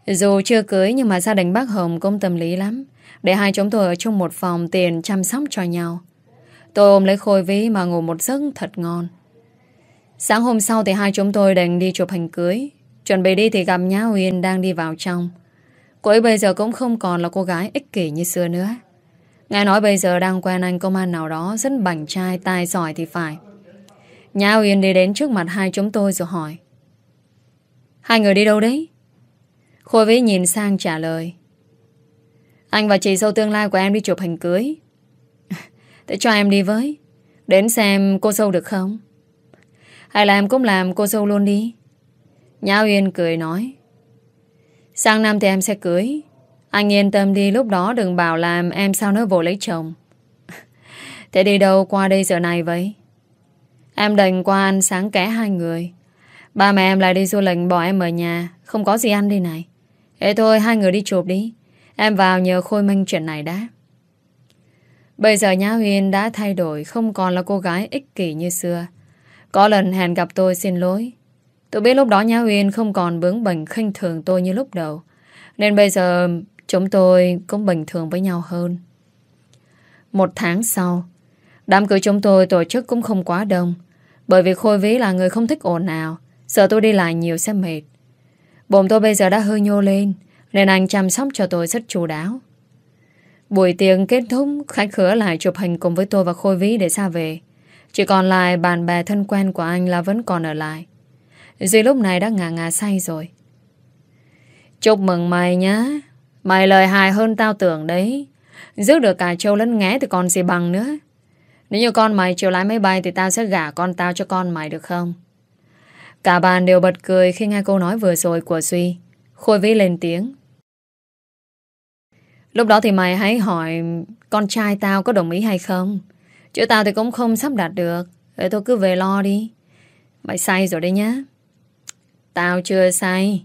Dù chưa cưới Nhưng mà gia đình bác Hồng cũng tâm lý lắm. Để hai chúng tôi ở chung một phòng Tiền chăm sóc cho nhau. Tôi ôm lấy khôi ví mà ngủ một giấc thật ngon. Sáng hôm sau thì hai chúng tôi đành đi chụp hình cưới. Chuẩn bị đi thì gặp Nhã Uyên đang đi vào trong. Cô ấy bây giờ cũng không còn là cô gái ích kỷ như xưa nữa. Nghe nói bây giờ đang quen anh công an nào đó Rất bảnh trai, tài giỏi thì phải. Nhã Uyên đi đến trước mặt hai chúng tôi rồi hỏi. Hai người đi đâu đấy? Khôi Vĩ nhìn sang trả lời Anh và chị dâu tương lai của em đi chụp hình cưới Để cho em đi với Đến xem cô dâu được không? Hay là em cũng làm cô dâu luôn đi? Nhã Uyên cười nói Sang năm thì em sẽ cưới anh yên tâm đi, lúc đó đừng bảo làm em sao nó vội lấy chồng. Thế đi đâu qua đây giờ này vậy? Em đành qua ăn sáng kẽ hai người. Ba mẹ em lại đi du lịch, bỏ em ở nhà. Không có gì ăn đi này. Ê thôi, hai người đi chụp đi. Em vào nhờ Khôi Minh chuyện này đã. Bây giờ Nhã Huyền đã thay đổi, Không còn là cô gái ích kỷ như xưa Có lần hẹn gặp tôi xin lỗi Tôi biết lúc đó Nhã Huyền không còn bướng bỉnh khinh thường tôi như lúc đầu Nên bây giờ Chúng tôi cũng bình thường với nhau hơn. Một tháng sau, Đám cưới chúng tôi tổ chức cũng không quá đông Bởi vì Khôi Vĩ là người không thích ồn nào Sợ tôi đi lại nhiều sẽ mệt Bụng tôi bây giờ đã hơi nhô lên, Nên anh chăm sóc cho tôi rất chú đáo. Buổi tiệc kết thúc, Khách khứa lại chụp hình cùng với tôi và Khôi Vĩ để xa về. Chỉ còn lại bạn bè thân quen của anh là vẫn còn ở lại. Duy lúc này đã ngà ngà say rồi. Chúc mừng mày nhá. Mày lời hài hơn tao tưởng đấy. Giữ được cả châu lẫn nghé thì còn gì bằng nữa. Nếu như con mày chiều lái máy bay Thì tao sẽ gả con tao cho con mày được không? Cả bàn đều bật cười Khi nghe câu nói vừa rồi của Duy. Khôi vĩ lên tiếng. Lúc đó thì mày hãy hỏi, Con trai tao có đồng ý hay không? Chứ tao thì cũng không sắp đặt được. Để tôi cứ về lo đi. Mày say rồi đấy nhá. Tao chưa say.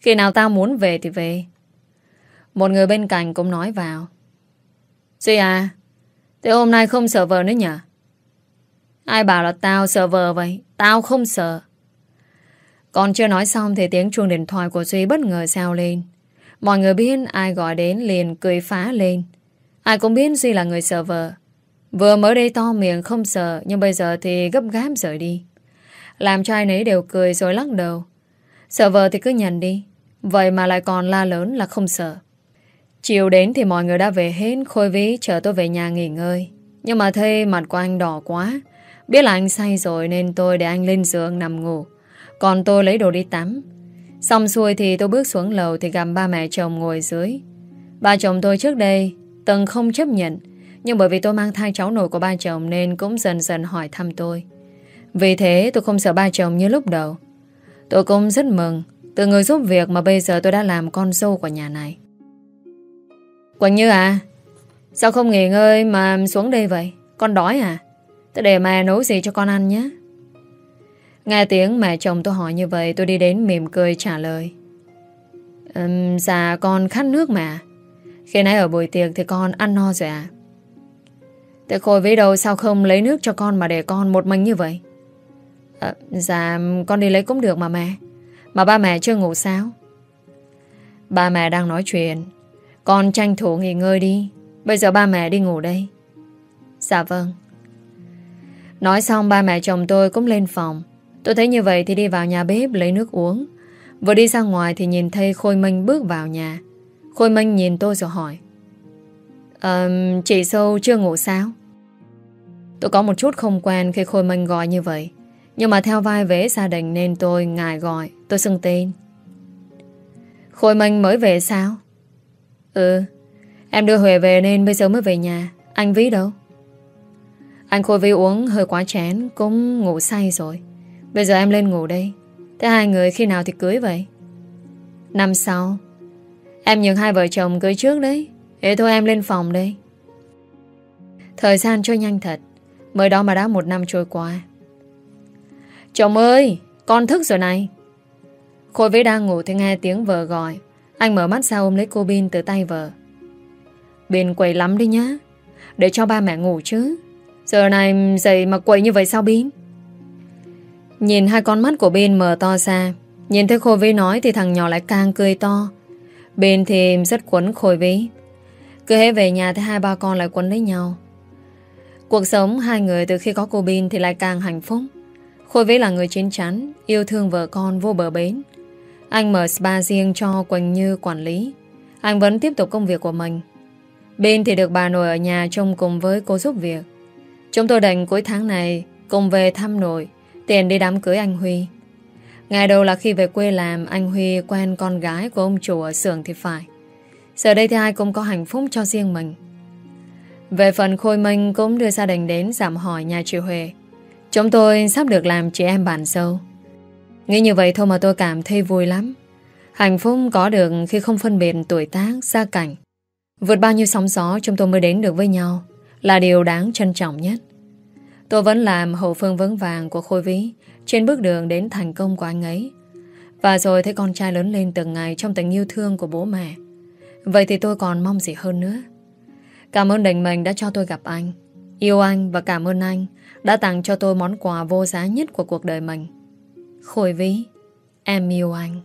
Khi nào tao muốn về thì về. Một người bên cạnh cũng nói vào. Duy à Thế hôm nay không sợ vợ nữa nhỉ Ai bảo là tao sợ vợ vậy? Tao không sợ. Còn chưa nói xong thì tiếng chuông điện thoại của Duy bất ngờ sao lên. Mọi người biết ai gọi đến liền cười phá lên. Ai cũng biết Duy là người sợ vợ. Vừa mới đây to miệng không sợ, Nhưng bây giờ thì gấp gáp rời đi. Làm cho ai nấy đều cười rồi lắc đầu. Sợ vợ thì cứ nhận đi. Vậy mà lại còn la lớn là không sợ. Chiều đến thì mọi người đã về hết Khôi ví, chờ tôi về nhà nghỉ ngơi. Nhưng mà thấy mặt của anh đỏ quá. Biết là anh say rồi Nên tôi để anh lên giường nằm ngủ. Còn tôi lấy đồ đi tắm. Xong xuôi thì tôi bước xuống lầu Thì gặp ba mẹ chồng ngồi dưới. Ba chồng tôi trước đây Từng không chấp nhận, Nhưng bởi vì tôi mang thai cháu nội của ba chồng Nên cũng dần dần hỏi thăm tôi. Vì thế tôi không sợ ba chồng như lúc đầu. Tôi cũng rất mừng Từ người giúp việc mà bây giờ tôi đã làm con dâu của nhà này. Quỳnh Như à Sao không nghỉ ngơi mà xuống đây vậy? Con đói à? Tôi để mẹ nấu gì cho con ăn nhé. Nghe tiếng mẹ chồng tôi hỏi như vậy Tôi đi đến mỉm cười trả lời. Um, Dạ con khát nước mà Khi nãy ở buổi tiệc thì con ăn no rồi à Thế Khôi với đâu sao không lấy nước cho con Mà để con một mình như vậy? À, Dạ con đi lấy cũng được mà mẹ. Mà ba mẹ chưa ngủ sao? Ba mẹ đang nói chuyện. Con tranh thủ nghỉ ngơi đi. Bây giờ ba mẹ đi ngủ đây. Dạ vâng. Nói xong ba mẹ chồng tôi cũng lên phòng. Tôi thấy như vậy thì đi vào nhà bếp lấy nước uống Vừa đi ra ngoài thì nhìn thấy Khôi Minh bước vào nhà Khôi Minh nhìn tôi rồi hỏi Um, Chị Sâu chưa ngủ sao? Tôi có một chút không quen khi Khôi Minh gọi như vậy Nhưng mà theo vai vế gia đình nên tôi ngài gọi Tôi xưng tên Khôi Minh mới về sao? Ừ Em đưa Huệ về nên bây giờ mới về nhà Anh Vĩ đâu? Anh Khôi Vĩ uống hơi quá chén Cũng ngủ say rồi Bây giờ em lên ngủ đây. Thế hai người khi nào thì cưới vậy? Năm sau. Em nhường hai vợ chồng cưới trước đấy. Thế thôi em lên phòng đây. Thời gian trôi nhanh thật. Mới đó mà đã một năm trôi qua. Chồng ơi, Con thức rồi này. Khôi Vĩ đang ngủ thì nghe tiếng vợ gọi. Anh mở mắt ra ôm lấy cô Bin từ tay vợ. Bin quậy lắm đi nhá. Để cho ba mẹ ngủ chứ. Giờ này dậy mà quậy như vậy sao Bin? Nhìn hai con mắt của Bin mở to ra. Nhìn thấy Khôi Vĩ nói Thì thằng nhỏ lại càng cười to. Bin thì rất quấn Khôi Vĩ. Cứ hết về nhà thì hai ba con lại quấn lấy nhau. Cuộc sống hai người từ khi có cô Bin Thì lại càng hạnh phúc. Khôi Vĩ là người chín chắn, Yêu thương vợ con vô bờ bến. Anh mở spa riêng cho Quỳnh Như quản lý. Anh vẫn tiếp tục công việc của mình. Bin thì được bà nội ở nhà trông cùng với cô giúp việc. Chúng tôi định cuối tháng này Cùng về thăm nội. Tiền đi đám cưới anh Huy. Ngày đầu là khi về quê làm Anh Huy quen con gái của ông chủ ở xưởng thì phải. Giờ đây thì ai cũng có hạnh phúc cho riêng mình. Về phần Khôi Minh cũng đưa gia đình đến giảm hỏi nhà chị Huệ. Chúng tôi sắp được làm chị em bạn sâu Nghĩ như vậy thôi mà tôi cảm thấy vui lắm. Hạnh phúc có được khi không phân biệt tuổi tác, gia cảnh. Vượt bao nhiêu sóng gió chúng tôi mới đến được với nhau Là điều đáng trân trọng nhất. Tôi vẫn làm hậu phương vững vàng của Khôi Vĩ trên bước đường đến thành công của anh ấy. Và rồi thấy con trai lớn lên từng ngày trong tình yêu thương của bố mẹ. Vậy thì tôi còn mong gì hơn nữa. Cảm ơn đành mình đã cho tôi gặp anh. Yêu anh và cảm ơn anh đã tặng cho tôi món quà vô giá nhất của cuộc đời mình. Khôi Vĩ, em yêu anh.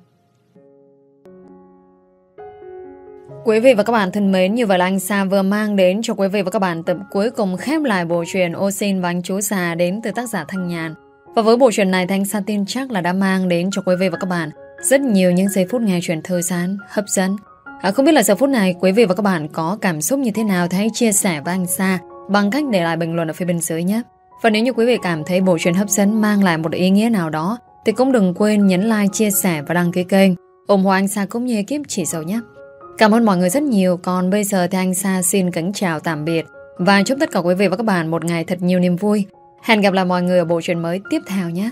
Quý vị và các bạn thân mến, như vậy là anh Sa vừa mang đến cho quý vị và các bạn tập cuối cùng khép lại bộ truyền Ô Xin và anh Chú già đến từ tác giả Thanh Nhàn. Và với bộ truyền này thì anh Sa tin chắc là đã mang đến cho quý vị và các bạn rất nhiều những giây phút nghe truyền thư giãn, hấp dẫn. À, không biết là giờ phút này quý vị và các bạn có cảm xúc như thế nào thì hãy chia sẻ với anh Sa bằng cách để lại bình luận ở phía bên dưới nhé. Và nếu như quý vị cảm thấy bộ truyền hấp dẫn mang lại một ý nghĩa nào đó thì cũng đừng quên nhấn like, chia sẻ và đăng ký kênh ủng hộ anh Sa cũng như ekip chỉ dầu nhé. Cảm ơn mọi người rất nhiều. Còn bây giờ thì anh Sa xin kính chào tạm biệt Và chúc tất cả quý vị và các bạn một ngày thật nhiều niềm vui. Hẹn gặp lại mọi người ở bộ truyện mới tiếp theo nhé.